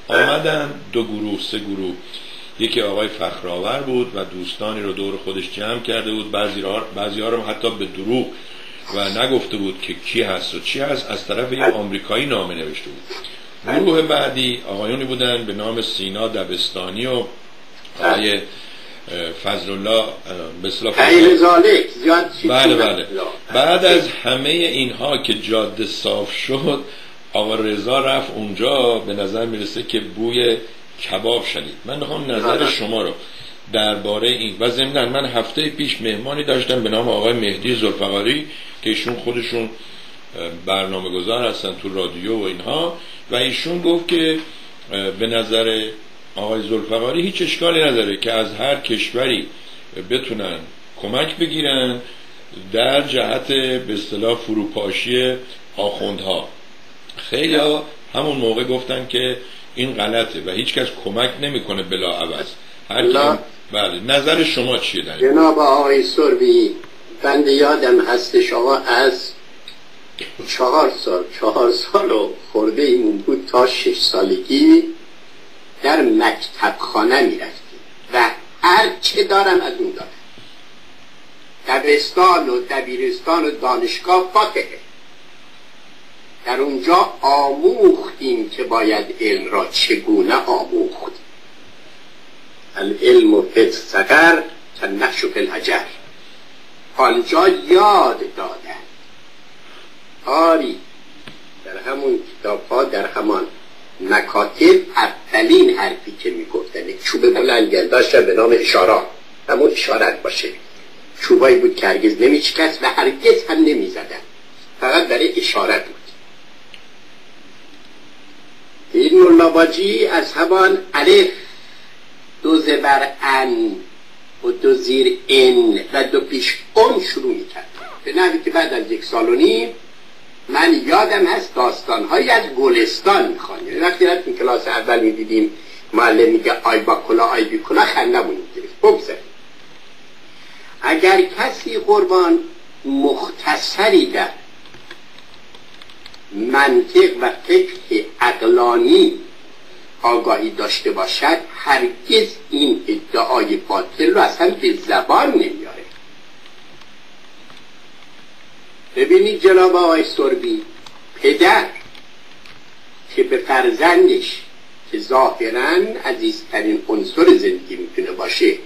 آمدن دو گروه سه گروه. یکی آقای فخرآور بود و دوستانی رو دور خودش جمع کرده بود. بعضی ها, بعضی ها رو حتی به دروغ و نگفته بود که کی هست و چی هست. از طرف یه آمریکایی نامه نوشته بود. گروه بعدی آقایونی بودن به نام سینا دبستانی و آقای فضل الله بله بله. بعد از همه اینها که جاده صاف شد آقا رضا رفت اونجا به نظر می‌رسه که بوی کباب شدید من می‌خوام نظر. شما رو درباره این و ضمن من هفته پیش مهمانی داشتم به نام آقای مهدی زلفقاری که ایشون خودشون برنامه گذار هستن تو رادیو و اینها و ایشون گفت که به نظر آقای زلفقاری هیچ اشکالی نداره که از هر کشوری بتونن کمک بگیرن در جهت به اصطلاح فروپاشی آخوندها. خیلی ها همون موقع گفتن که این غلطه و هیچکس کمک نمی‌کنه بلا عوض. هر بله. نظر شما چیه در جناب آقای سربی بند یادم هست شما از چهار سال چهار سال و خورده ایمون بود تا شش سالگی در مکتب خانه می و هر چه دارم از اون دارم. دبستان و دبیرستان و دانشگاه فاتحه. در اونجا آموختیم که باید علم را چگونه آموخت. العلم و سقر که نقش و الحجر آنجا یاد دادن. آری در همون کتاب ها در همان مکاتب اولین حرفی که می‌گفتن. چوب بلند داشتن به نام اشارات همون اشارت باشه. چوبایی بود که هرگز نمیچکست و هرگز هم نمی‌زدن. فقط برای اشارت بود. این ملاواجی از همان الف دو زبر ان و دو زیر ان و دو پیش اون شروع می‌کرد. به نحوی که بعد از یک سال و نیم من یادم هست داستانهایی از گلستان می‌خوان یعنی وقتی رفتیم کلاس اول می‌دیدیم معلم میگه آی با کلا آی بی کلا گرفت بگذاریم. اگر کسی قربان مختصری در منطق و فکر اقلانی آگاهی داشته باشد هرگز این ادعای باطل رو اصلا به زبان نمیاره. ببینید جناب آقای سربی پدر که به فرزندش که ظاهرا عزیزترین عنصر زندگی می‌تونه باشه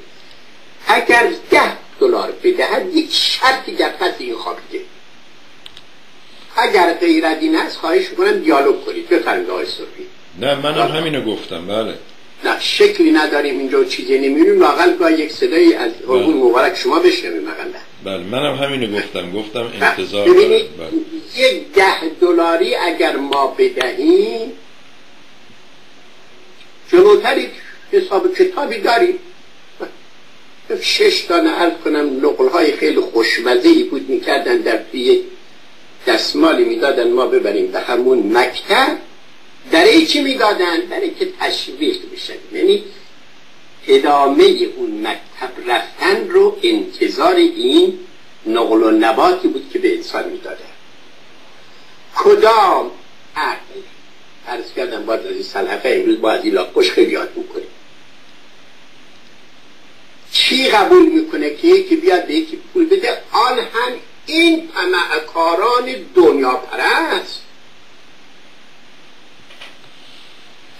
اگر ده دلار بدهد یک شرطی در پس این خوابیده اگر غیر این است خواهش می‌کنم دیالوگ کنید. بفرمید آقای سربی. نه منم همینو گفتم بله. نه شکلی نداریم اینجا چیزی. نمیریم لاقل با یک صدایی از بله. مبارک شما بشنویم مقنده بله منم همینو گفتم. گفتم انتظار ببینید بله. یک ده دلاری اگر ما بدهیم جلوتری حساب کتابی داریم. شش دانه عرض کنم نقل های خیلی خوشمزه بود می‌کردن در توی دستمالی می‌دادن ما ببریم به همون مکتب. برای چی می‌دادن؟ برای که تشویق بشه یعنی ادامه اون مکتب رفتن رو انتظار این نقل و نباتی بود که به انسان می‌داده. کدام عقل؟ عرض کردم باید از این سلحفه امروز با از این خیلی یاد می‌کنیم. چی قبول می‌کنه که یکی بیاد به یکی پول بده؟ آن هم این کاران دنیا پرست.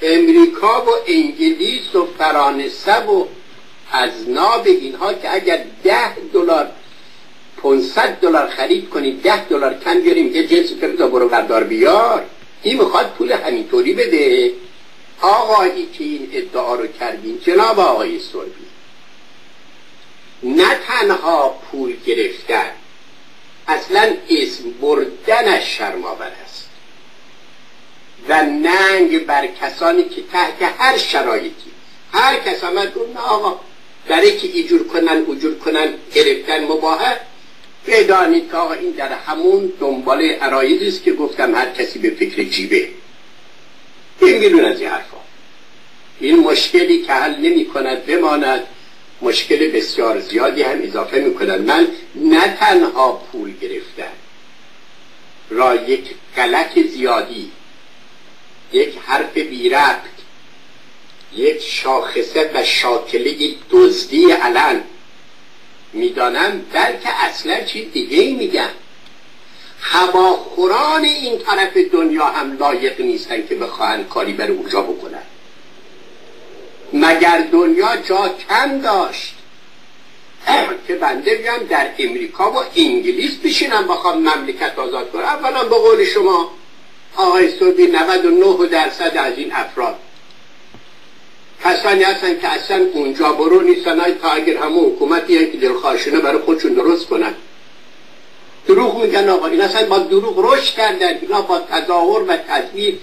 امریکا و انگلیس و فرانسه و از ناب اینها که اگر ده دلار 500 دلار خرید کنید ده دلار کم بیاریم یه جنس فردا برو بردار بیار. این می‌خواد پول همینطوری بده. آقایی که این ادعا رو کردین جناب آقای سربی نه تنها پول گرفتن اصلا اسم بردنش شرماور است. و ننگ بر کسانی که تحت هر شرایطی. هر کس آمد گفت نه آقا برای که ایجور کنن اجور کنن گرفتن مباهه بدانید که این در همون دنبال عرایزی است که گفتم هر کسی به فکر جیبه. این از این حرفا. این مشکلی که حل نمی کند بماند. مشکل بسیار زیادی هم اضافه می‌کنن من نه تنها پول گرفتن را یک غلط زیادی یک حرف بی ربط یک شاخصه و شاکله دزدی علن می‌دانم بلکه اصلا چیز دیگه ای میگن هواخوران این طرف دنیا هم لایق نیستن که بخواهند کاری بر اونجا بکنن مگر دنیا جا کم داشت؟ که بنده بیام در امریکا و انگلیس بشینم بخوام مملکت آزاد کنم. اولا به قول شما آقای سعودی 99 درصد از این افراد. کسانی هستن که اصلا اونجا برو نیستن. تا اگر همون حکومتی که دلخواهشونه برای خودشون درست کنن. دروغ میگن آقا. این اصلا با دروغ رشد کردن. اینا با تظاهر و تدبیر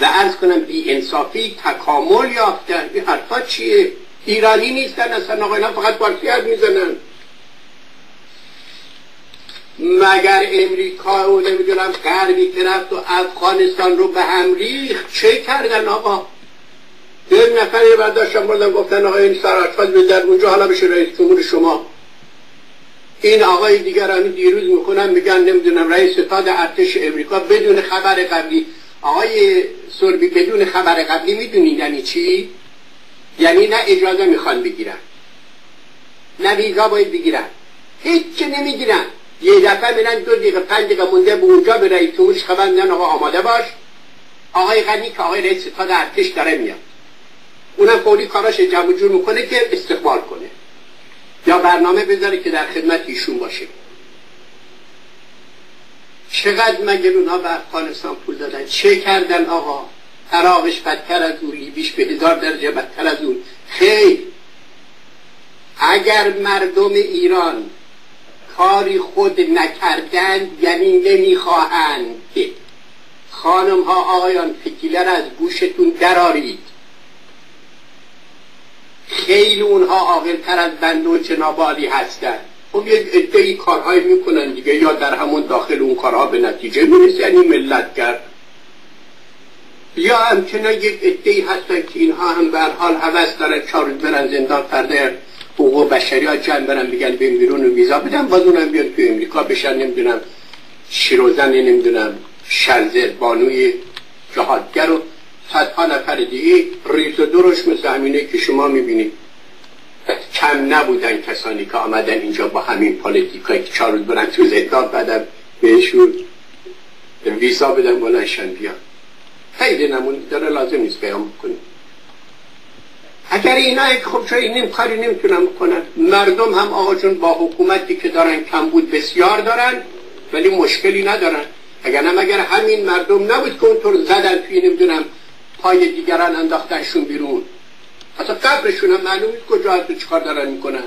و ارز کنم بی انصافی تکامل یافتن. این حرفا چیه؟ ایرانی نیستن اصلا. آقا اینا فقط فارسی حرف می‌زنن. مگر امریکا و نمی‌دونم غربی که رفت و افغانستان رو به هم ریخت؟ چه کردن آقا؟ یک نفر یه برداشتم بردن گفتن آقا این سراشفت به در اونجا حالا بشه رئیس جمهور شما. این آقای دیگر همین دیروز می‌کنن میگن نمی‌دونم رئیس ستاد ارتش امریکا بدون خبر قبلی. آقای سربی بدون خبر قبلی می‌دونین یعنی چی؟ یعنی نه اجازه می‌خوان بگیرن نه ویزا باید بگیرن. هیچ نمی‌گیرن. یه دفعه میرن دو دقیقه پنج دقیقه مونده به اونجا به رئیس جمهورش خبر میدن آقا آماده باش. آقای غنی که آقای رئیس ستاد ارتش داره میاد. اونم فوری کاراش جمع جور می‌کنه که استقبال کنه. یا برنامه بذاره که در خدمت ایشون باشه. چقدر مگه اونا به افغانستان پول دادن؟ چه کردن آقا؟ عراقش بدتر از اون لیبیش به هزار درجه بدتر از اون. خیر. اگر مردم ایران کاری خود نکردن یعنی نمی‌خواهند که. خانم ها آقایان فکیلر از گوشتون درارید خیلی اونها عاقلتر از بنده و جناب عالی هستن. خب یک ادهی کارهایی می‌کنن دیگه یا در همون داخل اون کارها به نتیجه می‌رسه یعنی ملت کرد یا همچنان یک ادهی هستن که اینها هم به حال حوض دارن روز برن زندان فرده حقوق بشری ها جمع برن بگن بیم بیرون و ویزا بدن باز اونم بیان تو امریکا بشن نمی‌دونم شیروزن نمی‌دونم شرزه بانوی جهادگر و صدها نفر دیگه ریز و درش مثل همینه که شما می‌بینید. کم نبودن کسانی که آمدن اینجا با همین پالیتیکایی که چهار روز برن تو زندان بعدم بهشون ویزا بدن بلنشن بیان. خیلی نمون داره لازم نیست بیان بکنیم اگر اینا خب چرا این کاری نمی‌تونن بکنن. مردم هم آقا جون با حکومتی که دارن کم بود بسیار دارن ولی مشکلی ندارن. اگر هم اگر همین مردم نبود که اونطور زدن توی نمی‌دونم پای دیگران انداختنشون بیرون. اصلا قبرشون هم معلوم کجا هست و چکار دارن می‌کنن.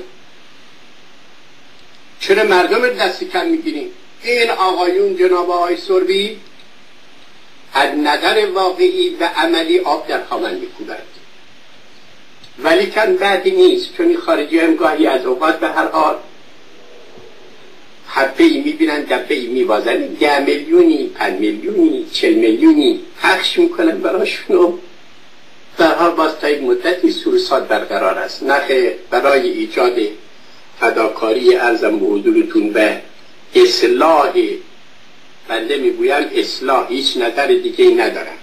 چرا مردم دست کم می‌گیریم؟ این آقایون جناب آقای سربی از نظر واقعی و عملی آب در خامن میکوبند. ولی کن بعدی نیست چون خارجی هم گاهی از اوقات به هر حال حبه ای می‌بینن دبه ای میوازن ده میلیونی پنج میلیونی چل میلیونی پخش می‌کنن براشون در حال باز تا یک مدتی سورسات برقرار است. نخ برای ایجاد فداکاری ارزم به حضورتون به اصلاح بنده می‌گویم اصلاح هیچ نظر دیگه ای ندارم.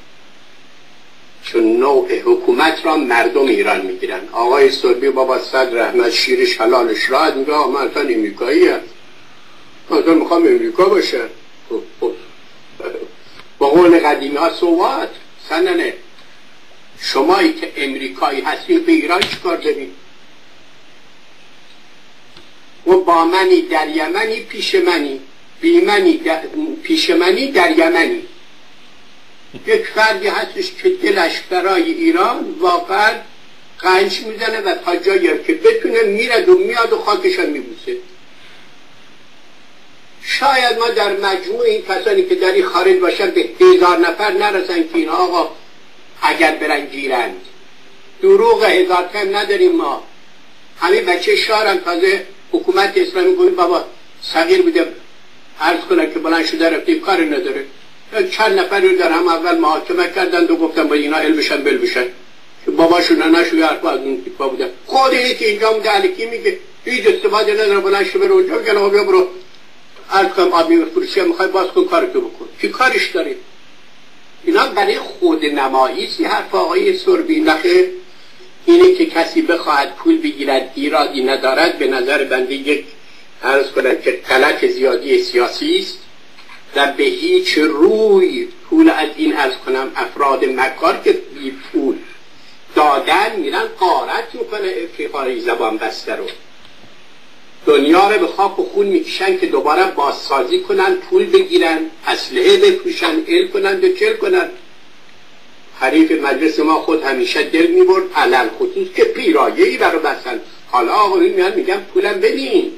چون نوع حکومت را مردم ایران می‌گیرن. آقای سربی بابا صد رحمت شیرش حلالش راحت میگه من امریکایی هست. من می‌خوام امریکا باشه خب، خب. با قول قدیمی ها سوات سننه. شمایی که امریکایی هستی به ایران چیکار داریم؟ و با منی در یمنی پیش منی. بی منی در پیش منی در یمنی. یک فردی هستش که دلش برای ایران واقعا قنج می‌زنه و تا جایی که بتونه میرد و میاد و خاکش میبوسه. شاید ما در مجموع این کسانی که در این خارج باشن به هزار نفر نرسن که این آقا اگر برن گیرند دروغ هزار کم نداریم ما. همین بچه شارم تازه حکومت اسلامی کنیم بابا صغیر بوده. عرض کنن که بلند شده رفتیم کاری نداره. چند نفر رو در هم اول محاکمه کردن و گفتن با اینا علمشن بل بشن باباشون نشوی حرف از اون تیپا بودن. خود که اینجا بوده علیکی میگه؟ هیچ استفاده نداره بلند شده بره اونجا بگن آبیا برو. عرض کنم آبی فروشی می‌خوای باز کن کارتو بکن. که کارش داری؟ اینا برای خود نمایی سی حرف آقای سربی؟ نخه اینه که کسی بخواهد پول بگیرد ایرادی ندارد به نظر بنده یک عرض کنم که غلط زیادی سیاسی است. و به هیچ روی پول از این ارز کنم افراد مکار که بی پول دادن میرن قارت می‌کنه افریقای زبان بسته رو. دنیا رو به خاک و خون می‌کشن که دوباره بازسازی کنن پول بگیرن اسلحه بپوشن ال کنن و چل کنن. حریف مجلس ما خود همیشه دل می‌برد علل خصوص که پیرایه ای برای بسن حالا آقایون میان میگن پولم ببین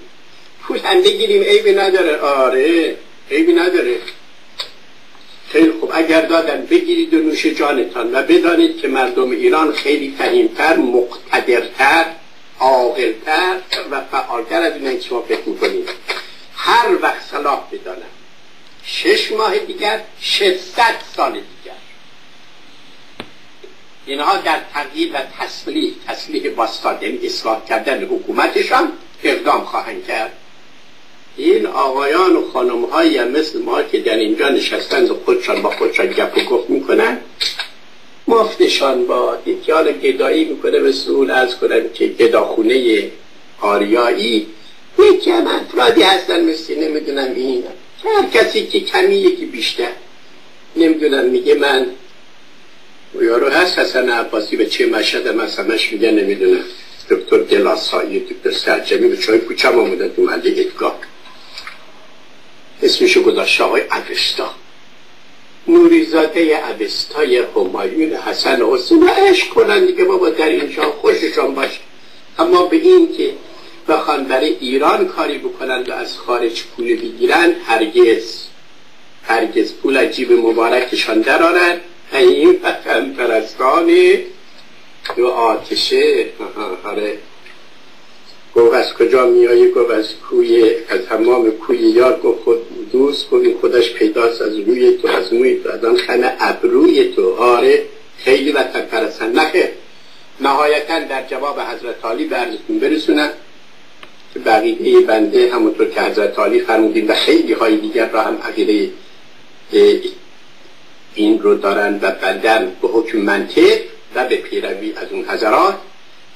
پولم بگیریم عیبی نداره. آره. عیبی نداره. خیلی خوب. اگر دادن بگیرید و نوش جانتان و بدانید که مردم ایران خیلی فهیمتر مقتدرتر عاقلتر و فعالتر از این شما فکر می‌کنید هر وقت صلاح بدانم. شش ماه دیگر ششصد سال دیگر. اینها در تغییر و تصلیح تصلیح باستادن اصلاح کردن حکومتشان اقدام خواهند کرد. این آقایان و خانم هایی مثل ما که در اینجا نشستند و خودشان با خودشان گپ و گفت می‌کنن مفتشان با دیتیال گدایی می‌کنه مثل اون از کنم که گداخونه آریایی یکی هم افرادی هستن مثل نمی‌دونم این. هر کسی که کمی یکی بیشتر. نمی‌دونم میگه من یارو هست حسن عباسی به چه مشهد هم همش میگه نمی‌دونم. دکتر دلاسایی دکتر سرجمی به چای کوچم آموده تو محله ادگاه. اسمشو گذاشته آقای اوستا. نوریزاده اوستای همایون حسن حسین عشق کنن دیگه بابا در اینجا خوششان باشه. اما به این که بخوان برای ایران کاری بکنن و از خارج پول بگیرن هرگز. هرگز پول عجیب مبارکشان درارن این وطن پرستان دو آتشه. آره. گفت از کجا میایی گفت از کوی از حمام کوی یار؟ گفت خود دوست گفت خودش پیداست از روی تو از موی تو از آن خنه ابروی تو. آره خیلی وطن پرستن نخه نهایتا در جواب حضرت علی برزتون برسونن که بقیه بنده همونطور که حضرت علی فرمودیم و خیلی های دیگر را هم عقیده این رو دارن و بعدن به حکم منطق و به پیروی از اون حضرات.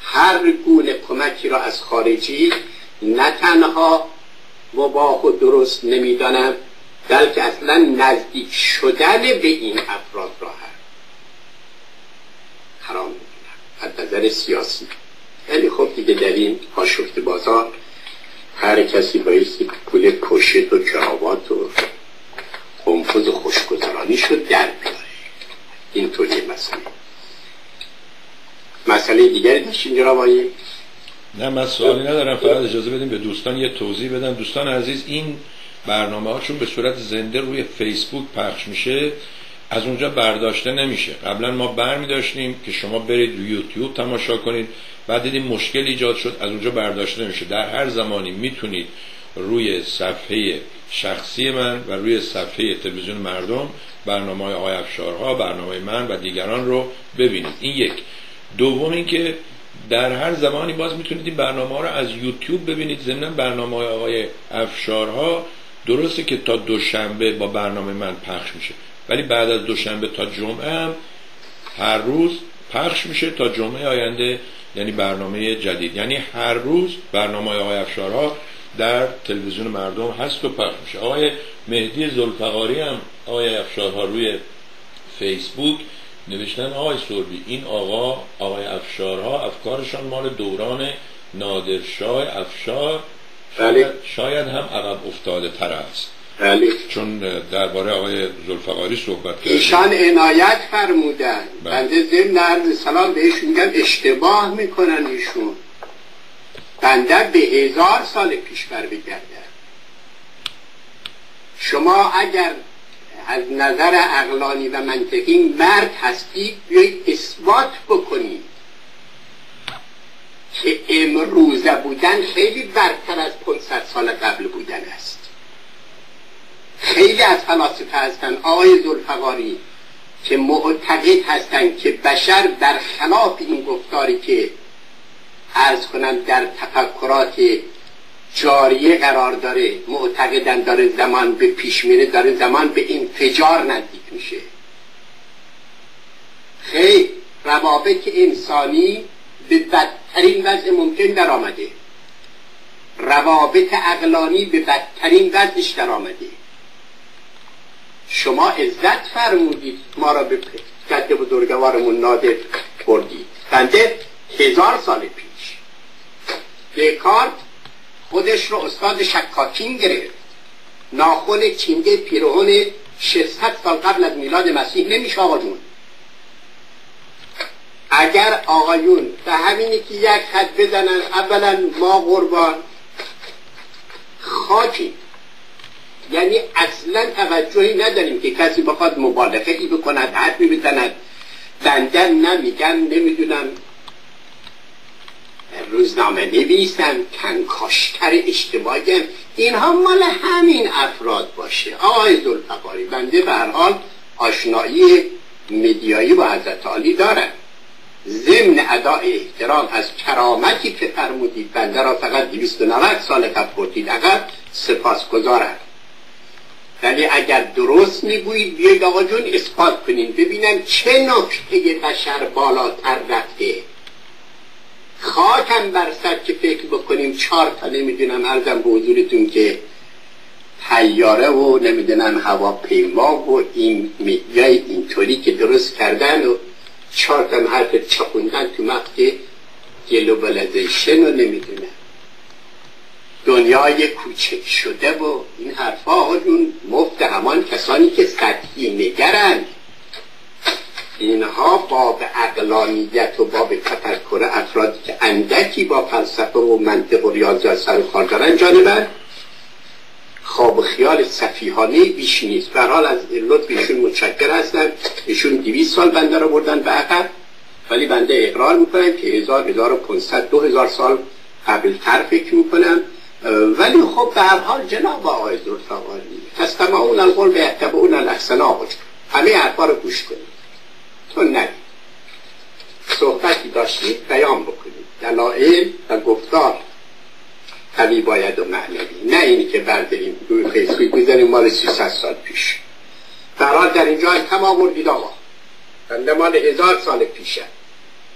هر گونه کمکی را از خارجی نه تنها مباح و درست نمی‌دانم بلکه اصلا نزدیک شدن به این افراد را هم حرام می‌دونم از نظر سیاسی. یعنی خب دیگه در این آشفت بازار هر کسی بایستی پول کشت و کراوات و قنفذ خوشگذرانی شد در بیاره. اینطوری مسئله. مسئله دیگری داشتیم جناب نه من سوالی ندارم. فقط اجازه بدیم به دوستان یه توضیح بدم. دوستان عزیز این برنامه هاشون به صورت زنده روی فیسبوک پخش میشه. از اونجا برداشته نمیشه. قبلا ما برمی داشتیم که شما برید روی یوتیوب تماشا کنید. بعد دیدیم مشکل ایجاد شد. از اونجا برداشته نمیشه. در هر زمانی می‌تونید روی صفحه شخصی من و روی صفحه تلویزیون مردم برنامه های آقای افشارها برنامه من و دیگران رو ببینید. این یک. دوم اینکه در هر زمانی باز می‌تونید این برنامه رو از یوتیوب ببینید. ضمن برنامه های آقای افشارها درسته که تا دوشنبه با برنامه من پخش میشه. ولی بعد از دوشنبه تا جمعه هم هر روز پخش میشه تا جمعه آینده یعنی برنامه جدید. یعنی هر روز برنامه آقای افشارها در تلویزیون مردم هست و پخش میشه. آقای مهدی زلفقاری هم آقای افشارها روی فیسبوک نوشتن آقای سربی این آقا آقای افشارها افکارشان مال دوران نادرشاه افشار بله. شاید هم عقب افتاده تر است بله. چون درباره آقای زلفقاری صحبت کردیم ایشان عنایت فرمودن بله. بنده ضمن عرض سلام بهشون میگم اشتباه می‌کنن ایشون بنده به هزار سال پیش بر بگردم شما اگر از نظر اقلانی و منطقی مرد هستید بیایید اثبات بکنید که امروزه بودن خیلی برتر از 500 سال قبل بودن است. خیلی از فلاسفه هستن آقای زلفقاری که معتقد هستند که بشر برخلاف این گفتاری که ارز کنم در تفکرات جاریه قرار داره. معتقدن داره زمان به پیش میره داره زمان به انفجار نزدیک میشه. خیلی روابط انسانی به بدترین وضع ممکن در آمده روابط اقلانی به بدترین وضعش در آمده شما عزت فرمودید ما را به جد بزرگوارمون نادر بردید. بنده هزار سال پیش. دکارت خودش رو استاد شکاکین گرفت. ناخون چینده پیرهون 600 سال قبل از میلاد مسیح نمیشه آقا جون. اگر آقایون به همینی که یک خط بزنن اولا ما قربان خاکی. یعنی اصلا توجهی نداریم که کسی بخواد مبالغه ای بکند حد بزند. بنده نمیگم نمی‌دونم. روزنامه نویسم کنکاشتر اجتماعی اینها مال همین افراد باشه. آقای زلفقاری بنده به حال آشنایی مدیایی با حضرت عالی دارم ضمن ادای احترام از کرامتی که فرمودید بنده را فقط 290 سال قبل بردید سپاس گذارم ولی اگر درست می‌گویید بیاید آقا جون اثبات کنین ببینم چه نکته بشر بالاتر رفته. خاکم بر سر که فکر بکنیم چهار تا نمی‌دونم ارزم به حضورتون که تیاره و نمی‌دونم هواپیما و این میدیای اینطوری که درست کردن و چهار تا حرف چپوندن تو مقت globalization و نمی‌دونم دنیای کوچک شده و این حرفا جون مفت همان کسانی که سطحی نگرند. اینها باب عقلانیت و باب تفکر افرادی که اندکی با فلسفه و منطق و ریاضیات سر کار دارن جانبن خواب و خیال سفیهانه بیش نیست. برحال از لطف ایشون متشکر هستن ایشون دیویس سال بنده رو بردن به عقب ولی بنده اقرار می‌کنم که هزار هزار و پونصد دو هزار سال قبل تر فکر می‌کنم. ولی خب به هر حال جناب آقای زلفقاری تستمعون القول به احتبعون الاحسن آقا. همه حرفا رو گوش کنید. تو ندید صحبتی داشتید بیان بکنید دلائل و گفتار قوی باید و معنوی. نه اینی که برداریم روی فیسبوک بزنیم مال 300 سال پیش. برات در اینجا کم آوردید آقا. بنده مال هزار سال پیشه.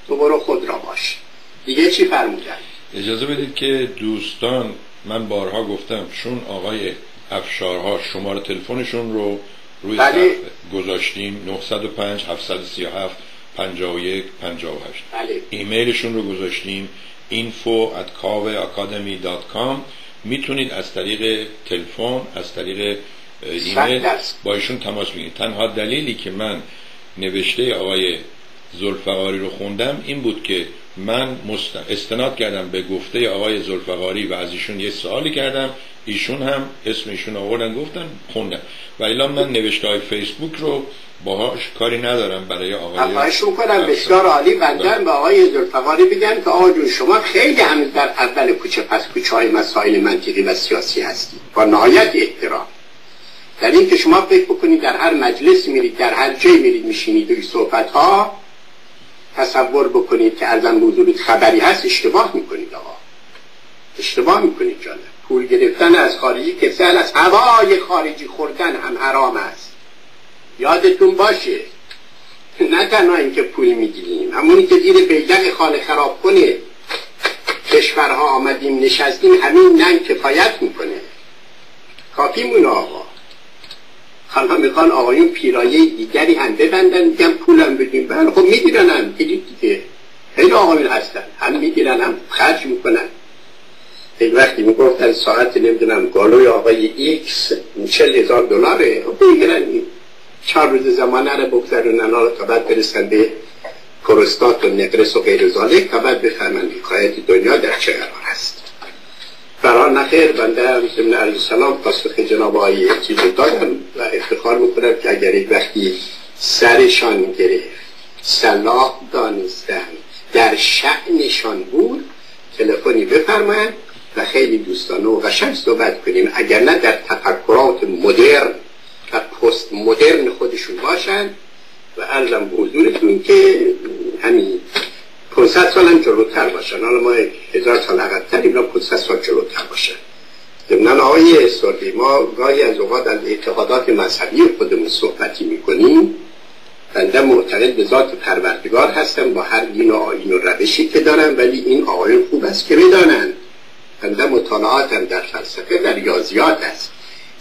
تو برو خود را باش. دیگه چی فرمودن؟ اجازه بدید که دوستان من بارها گفتم چون آقای افشارها شماره تلفنشون رو روی بله. گذاشتیم. 905 737 51 58 بله. ایمیلشون رو گذاشتیم. info at kavehacademy.com می‌تونید از طریق تلفن از طریق ایمیل با ایشون تماس بگیرید. تنها دلیلی که من نوشته آقای زلفقاری رو خوندم این بود که من استناد کردم به گفته آقای زلفقاری و از ایشون یه سوالی کردم. ایشون هم اسم ایشون آوردن گفتن خوندم و الان من نوشته های فیسبوک رو باهاش کاری ندارم برای آقای خواهش کنم. بسیار عالی. بندن به آقای زلفقاری بگم که آقا جون شما خیلی هم در اول کوچه پس کوچه های مسائل منطقی و سیاسی هستید با نهایت احترام. در این که شما فکر بکنید در هر مجلس میرید در هر جای میرید میشینید و صحبت ها تصور بکنید که ارزم بزرگید خبری هست اشتباه می‌کنید آقا. اشتباه می‌کنید جانم پول گرفتن از خارجی که سهل از هوای خارجی خوردن هم حرام است. یادتون باشه. نه تنها اینکه پول می‌گیریم همونی که زیر بیدق خانه خراب کنه. کشورها آمدیم نشستیم همین ننگ کفایت می‌کنه. کافیمون آقا. حالا می‌خوان آقایون پیرایه دیگری هم ببندن میگن پولم بدیم بله خب می‌گیرن هم دیگه. خیلی آقایون هستن. هم می‌گیرن هم خرج می‌کنن. یک وقتی می‌گفتن ساعت نمی‌دونم گالوی آقای X چهل هزار دلاره. خب می‌گیرن. چهار روز زمانه رو بگذارن حالا تا بعد برسن به پروستات و نقرس و غیر ذالک تا بعد بفهمن حکایت دنیا در چه قرار است. برای نخیر بنده ضمن علیه السلام پاسخ جناب آقای چیز دادم و افتخار می‌کنم که اگر یک وقتی سرشان گرفت صلاح دانستن در شعنشان بود تلفنی بفرمایند و خیلی دوستانه و قشنگ صحبت کنیم. اگر نه در تفکرات مدرن و پست مدرن خودشون باشن و ارزم به حضورتون که همین 500 سال هم جلوتر باشن حالا ما هزار سال عقبتر اینا 500 سال جلوتر باشن ضمن آقای سردی ما گاهی از اوقات از اعتقادات مذهبی خودمون صحبتی می‌کنیم. بنده معتقد به ذات پروردگار هستم با هر دین و آین و روشی که دارم ولی این آقایون خوب است که بدانند. بنده مطالعاتم در فلسفه در ریاضیات است.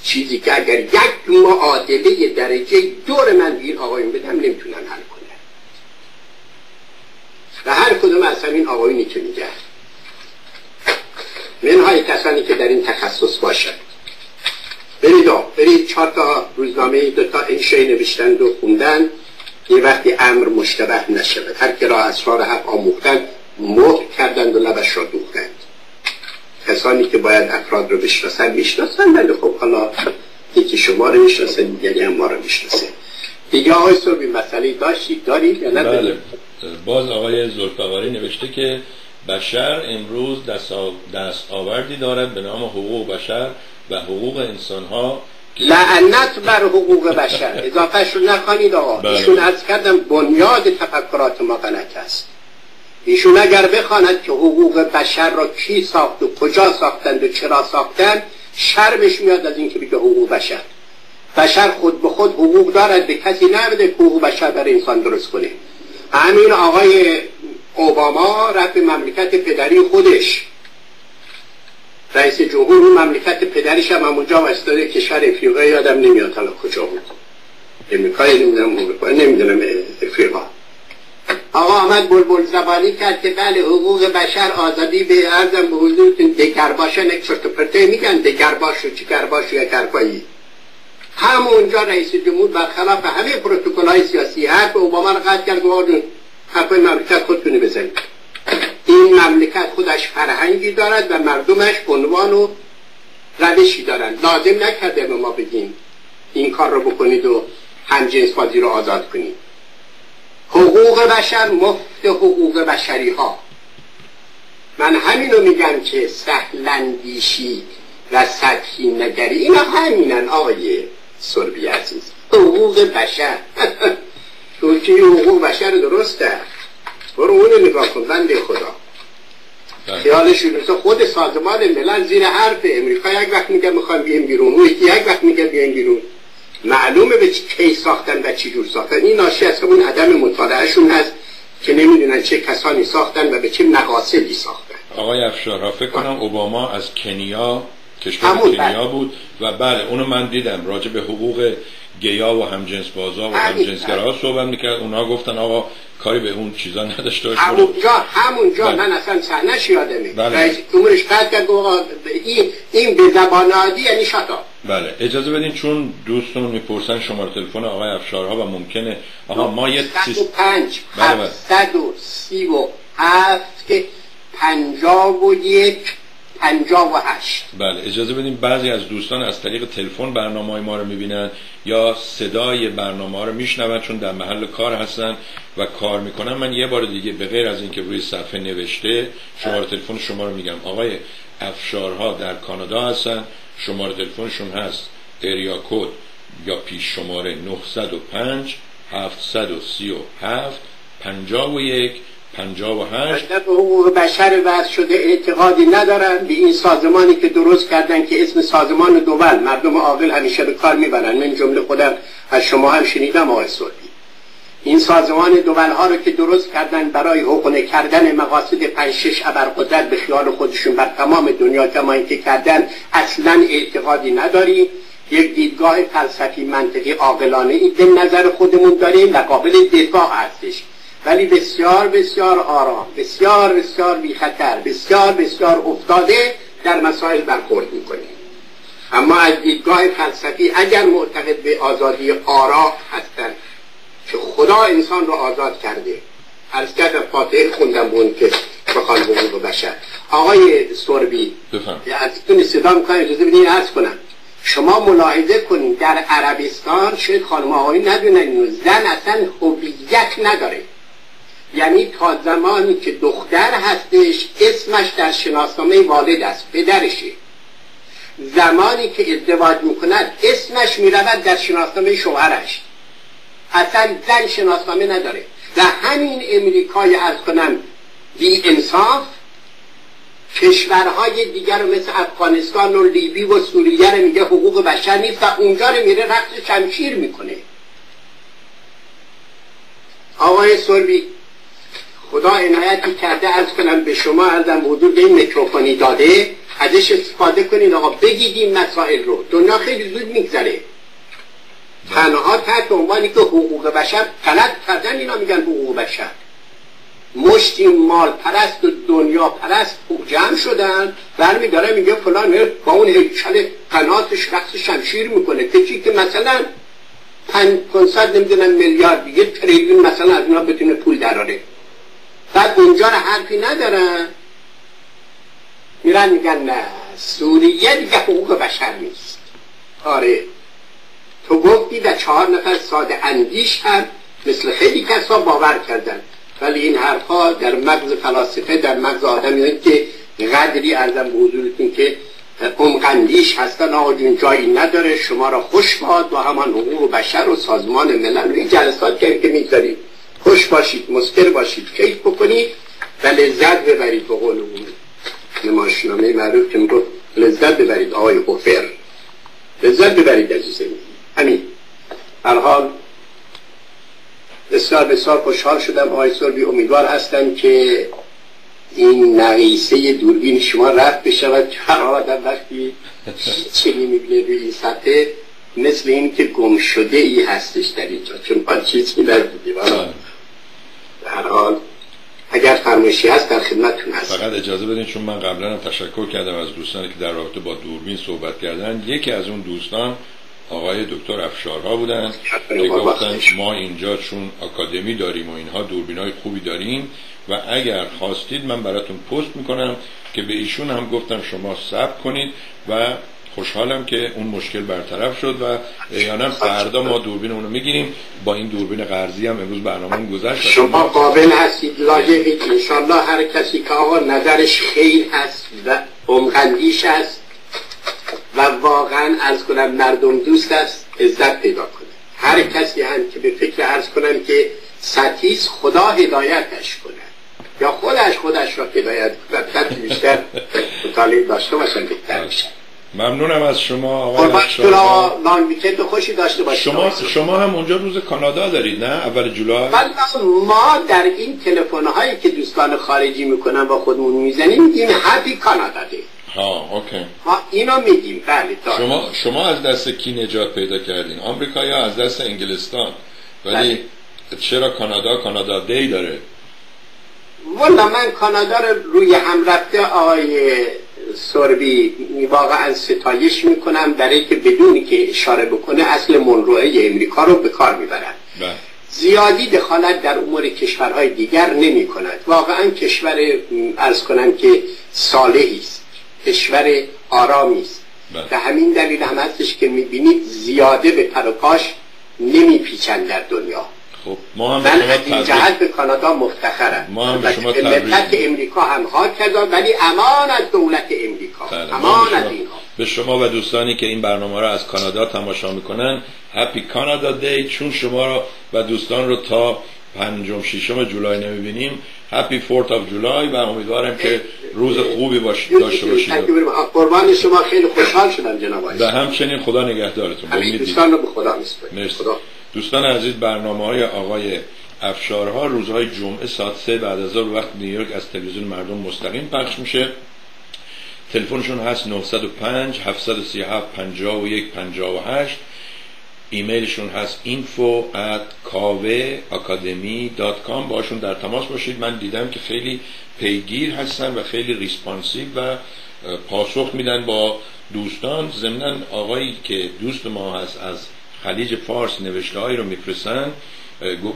چیزی که اگر یک معادله درجه دور من این آقایون بدم نمی‌تونن حل و هر کدوم از همین آقایونی که میگه. منهای کسانی که در این تخصص باشد برید برید چهار تا روزنامه دو تا انشای نوشتند و خوندن یه وقتی امر مشتبه نشود. هر که را اسرار حق آموختن مهر کردند و لبش را دوختند. کسانی که باید افراد رو بشناسن می‌شناسن ولی خب حالا یکی شما رو می‌شناسه دیگری هم ما رو می‌شناسه. دیگه آقای سربی مسئله داشتید؟ دارید یا نه؟ بله. باز آقای زلفقاری نوشته که بشر امروز دست, آوردی دارد به نام حقوق بشر و حقوق انسان ها لعنت بر حقوق بشر. اضافه شو نخوانید آقا. بله. ایشون از کردم بنیاد تفکرات ما غلط است. ایشون اگر بخواند که حقوق بشر را کی ساخت و کجا ساختند و چرا ساختند شرمش میاد از اینکه بگه حقوق بشر. بشر خود به خود حقوق دارد به کسی نبده که حقوق بشر برای انسان درست کنه. همین آقای اوباما رفت مملکت پدری خودش. رئیس جمهور مملکت پدریش هم همونجا وستاده کشور افریقا یادم نمیاد حالا کجا بود. امریکای نمی‌دونم نمی‌دونم افریقا. آقا آمد بلبل زبانی کرد که بله حقوق بشر آزادی به ارزم به حضورتون دگرباشن یک چرت پرته میگن دگرباش و چیکرباش و یکرپایی همونجا رئیس جمهور برخلاف همه پروتکل های سیاسی حرف اوباما رو قطع کرد و حرفای مملکت خودتونی بزنید. این مملکت خودش فرهنگی دارد و مردمش عنوان و روشی دارند. لازم نکرده به ما بگیم این کار رو بکنید و همجنس بازی رو آزاد کنید. حقوق بشر مفت حقوق بشری ها من همینو میگم که سهلندیشی و سطحی نگری اینا همینن آقای سربی عزیز حقوق بشر. تو که حقوق بشر درسته. برو اونو نگاه کن بنده خدا. بله. خیالشون خود سازمان ملل زیر حرف امریکا یک وقت میگه می‌خوام بیایم بیرون اون یک وقت میگه بیایم بیرون. معلومه به کی ساختن و چی جور ساختن. این ناشی از همون عدم مطالعهشون هست که نمی‌دونن چه کسانی ساختن و به چه مقاصدی ساختن. آقای افشار فکر کنم اوباما از کنیا کشور کنیا بود و بله اونو من دیدم راجع به حقوق گیا و همجنس بازا و همجنسگرا صحبت می‌کرد. اونا گفتن آقا کاری به اون چیزا نداشته باشه همونجا همونجا بله. من اصلا صحنهش یادمه. بله. رئیس جمهورش قد کرد این این به زبان عادی یعنی شتا بله. اجازه بدین چون دوستون می‌پرسن شماره تلفن آقای افشارها و ممکنه آها ما یه 105 737 که 51 58 بله اجازه بدیم بعضی از دوستان از طریق تلفن برنامه ما رو می‌بینن یا صدای برنامه ها رو میشنون چون در محل کار هستن و کار می‌کنن. من یه بار دیگه به غیر از اینکه روی صفحه نوشته شماره تلفن شما رو میگم. آقای افشارها در کانادا هستن. شماره تلفنشون هست. اریا کد یا پیش شماره 905 737 51 58 به حقوق بشر وضع شده اعتقادی ندارن به این سازمانی که درست کردن که اسم سازمان دوبل مردم عاقل همیشه به کار می‌برن من جمله خودم از شما هم شنیدم آقای سردی. این سازمان دوبل ها رو که درست کردن برای حقونه کردن مقاصد پنج شش ابرقدرت به خیال خودشون بر تمام دنیا کما که کردن اصلا اعتقادی نداریم یک دیدگاه فلسفی منطقی عاقلانه این به نظر خودمون داریم و قابل دفاع هستش. ولی بسیار بسیار آرام بسیار بسیار بی خطر بسیار بسیار افتاده در مسائل برخورد می‌کنیم. اما از دیدگاه فلسفی اگر معتقد به آزادی آرا هستند که خدا انسان رو آزاد کرده از کردم فاتحه خوندم بون که بخوان حقوق بشر. آقای سربی از تون صدا می‌کنم اجازه بدین عرض کنم. شما ملاحظه کنید در عربستان شاید خانم آقای ندونن زن اصلا هویت نداره. یعنی تا زمانی که دختر هستش اسمش در شناسنامه والد است پدرشه. زمانی که ازدواج می‌کند اسمش می‌رود در شناسنامه شوهرش. اصلا زن شناسنامه نداره. و همین امریکای از کنم بی انصاف کشورهای دیگر رو مثل افغانستان و لیبی و سوریه رو میگه حقوق بشر نیست و اونجا رو میره رقص شمشیر می‌کنه. آقای سربی خدا عنایتی کرده از کنم به شما ازم به این میکروفونی داده. ازش استفاده کنید. آقا بگید این مسائل رو. دنیا خیلی زود میگذره. تنها تحت عنوانی که حقوق بشر غلط کردن اینا میگن حقوق بشر. مشتی مال پرست و دنیا پرست جمع شدن. برمیداره میگه فلان با اون هیکل قناتش رقص شمشیر می‌کنه. که که مثلا پنج نمی‌دونم میلیارد دیگه تریلیون مثلا از اینا بتونه پول دراره بعد اونجا رو حرفی ندارن میرن میگن نه سوریه دیگه حقوق بشر نیست. آره. تو گفتی و چهار نفر ساده اندیش هم مثل خیلی کسا باور کردن. ولی این حرفها در مغز فلاسفه در مغز آدمی که قدری ارزم به حضورتون که عمقندیش هستن آقا جون جایی نداره شما را خوش باد با همان حقوق بشر و سازمان ملل. و این جلسات که می‌گذارید خوش باشید مستر باشید کیف بکنید و لذت ببرید به قول اون نماشنامه معروف که می‌گفت لذت ببرید آقای غفر. لذت ببرید عزیزم همین هر حال بسیار بسیار خوشحال شدم آقای سربی امیدوار هستم که این نقیسه دوربین شما رفت بشود. هر آدم وقتی چی می‌بینه روی این سطح مثل این که گم شده ای هستش در اینجا. چون ما چیزی ندیدیم. هر حال اگر فرمایشی هست در خدمتتون هست فقط اجازه بدین چون من قبلا تشکر کردم از دوستانی که در رابطه با دوربین صحبت کردن. یکی از اون دوستان آقای دکتر افشارها بودن که گفتن ما اینجا چون آکادمی داریم و اینها دوربین های خوبی داریم و اگر خواستید من براتون پست می‌کنم که به ایشون هم گفتم شما ثبت کنید و خوشحالم که اون مشکل برطرف شد و احیانا فردا ما دوربین اونو می‌گیریم. با این دوربین قرضی هم امروز برنامه گذشت. شما قابل هستید. لاجقی انشالله هر کسی که آقا نظرش خیر هست و عمقندیش هست و واقعا از کنم مردم دوست است عزت پیدا کنه. هر کسی هم که به فکر ارز کنم که ستیز خدا هدایتش کنه یا خودش خودش را هدایت کنه بیشتر مطالعه داشته باشن بهتر میشه. ممنونم از شما آقای لانگ خوشی داشته باشید. شما شما هم اونجا روز کانادا دارید نه؟ اول جولای. ما در این تلفن هایی که دوستان خارجی می‌کنن با خودمون می‌زنیم میگیم هپی کانادا دی ها اوکی. ما اینو میگیم بله شما شما از دست کی نجات پیدا کردین؟ آمریکا یا از دست انگلستان؟ ولی بله. چرا کانادا؟ کانادا دی داره. والا من کانادا رو روی هم رفته آقای سربی واقعا ستایش می‌کنم برای که بدونی که اشاره بکنه اصل منروعه امریکا رو به کار می‌برن بله. زیادی دخالت در امور کشورهای دیگر نمی کند واقعا کشور ارز کنم که صالحی است. کشور آرامی است. بله. به همین دلیل هم هستش که می‌بینید زیاده به پر و پاش نمیپیچند در دنیا. خب ما هم من از این جهت به کانادا مفتخرم. ما هم به شما ملت امریکا هم حال کرد ولی امان از دولت امریکا. بله. امان از اینها. به شما و دوستانی که این برنامه را از کانادا تماشا می‌کنن happy Canada Day چون شما را و دوستان رو تا پنجم ششم جولای نمی‌بینیم. happy Fourth of July و امیدوارم که روز خوبی باشید داشته باشید. قربان شما خیلی خوشحال شدم جناب به همچنین خدا نگهدارتون. دوستان رو به خدا مرسی. دوستان عزیز برنامه های آقای افشارها روزهای جمعه ساعت سه بعد از وقت نیویورک از تلویزیون مردم مستقیم پخش میشه. تلفنشون هست 905 737 51 58 ایمیلشون هست info at kaveh باشون در تماس باشید. من دیدم که خیلی پیگیر هستن و خیلی responsive و پاسخ میدن با دوستان. ضمنا آقایی که دوست ما هست از خلیج فارس نوشته هایی رو میفرستن.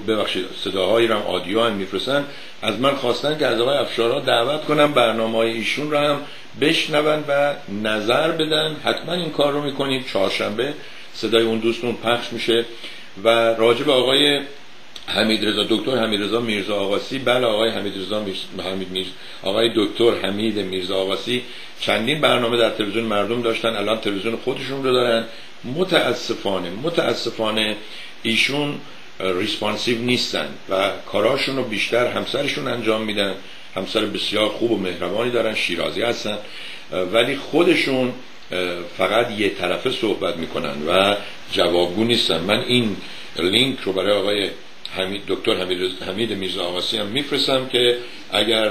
ببخشید صداهایی رو هم audio هم میفرستن. از من خواستن که از آقای افشارا دعوت کنم برنامه ایشون رو هم بشنون و نظر بدن. حتما این کار رو می‌کنید چهارشنبه صدای اون دوستون پخش میشه. و راجع به آقای حمید رضا دکتر حمید رضا میرزا آقاسی. بله آقای حمید رضا حمید آقای دکتر حمید میرزا آقاسی. چندین برنامه در تلویزیون مردم داشتن الان تلویزیون خودشون رو دارن. متاسفانه متاسفانه ایشون responsive نیستن و کاراشون رو بیشتر همسرشون انجام میدن. همسر بسیار خوب و مهربانی دارن شیرازی هستن. ولی خودشون فقط یه طرفه صحبت می‌کنن و جوابگو نیستن. من این لینک رو برای آقای حمید دکتر حمید, حمید میرزا آقاسی هم میفرستم که اگر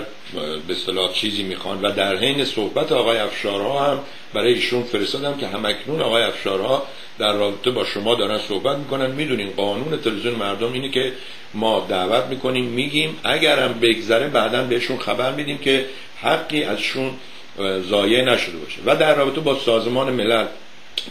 به اصطلاح چیزی می‌خوان و در حین صحبت آقای افشارها هم برای ایشون فرستادم که همکنون آقای افشارها در رابطه با شما دارن صحبت می‌کنن. می‌دونین قانون تلویزیون مردم اینه که ما دعوت می‌کنیم میگیم. اگرم بگذره بعدا بهشون خبر میدیم که حقی ازشون ضایع نشده باشه. و در رابطه با سازمان ملل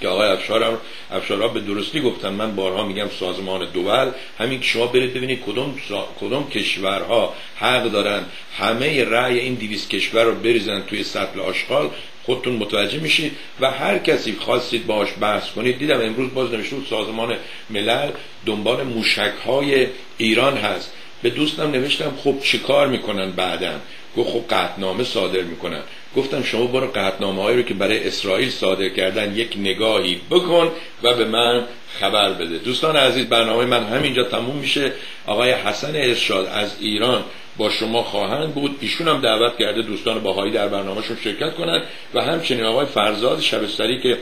که آقای افشار افشارا به درستی گفتن. من بارها میگم سازمان دول همین شما برید ببینید کدوم, کدوم کشورها حق دارن همه رأی این دیویس کشور رو بریزن توی سطل آشغال خودتون متوجه میشید و هر کسی خواستید باش بحث کنید. دیدم امروز باز نوشته سازمان ملل دنبال موشک های ایران هست. به دوستم نوشتم خب چیکار می‌کنن بعدا؟ گفت خب قطنامه صادر می‌کنن. گفتم شما برو قطنامه هایی رو که برای اسرائیل صادر کردن یک نگاهی بکن و به من خبر بده. دوستان عزیز برنامه من همینجا تموم میشه. آقای حسن ارشاد از ایران با شما خواهند بود. ایشون هم دعوت کرده دوستان باهایی در برنامهشون شرکت کنند و همچنین آقای فرزاد شبستری که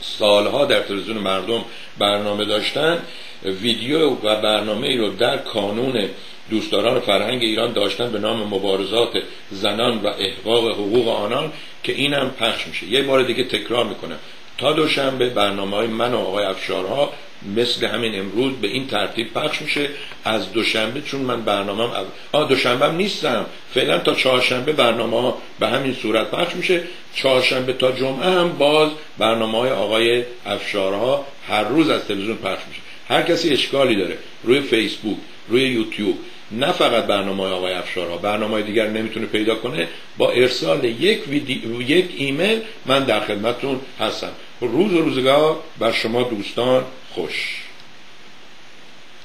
سالها در تلویزیون مردم برنامه داشتن ویدیو و برنامه ای رو در کانون دوستداران فرهنگ ایران داشتن به نام مبارزات زنان و احقاق حقوق آنان که اینم پخش میشه. یه بار دیگه تکرار می‌کنم. تا دوشنبه برنامه های من و آقای افشارها مثل همین امروز به این ترتیب پخش میشه. از دوشنبه چون من برنامه آ دوشنبه نیستم. فعلا تا چهارشنبه برنامه ها به همین صورت پخش میشه. چهارشنبه تا جمعه هم باز برنامه های آقای افشارها هر روز از تلویزیون پخش میشه. هر کسی اشکالی داره روی فیسبوک روی یوتیوب نه فقط برنامه آقای افشارها برنامه دیگر نمی‌تونه پیدا کنه با ارسال یک, ویدیو، یک ایمیل من در خدمتتون هستم. روز و روزگار بر شما دوستان خوش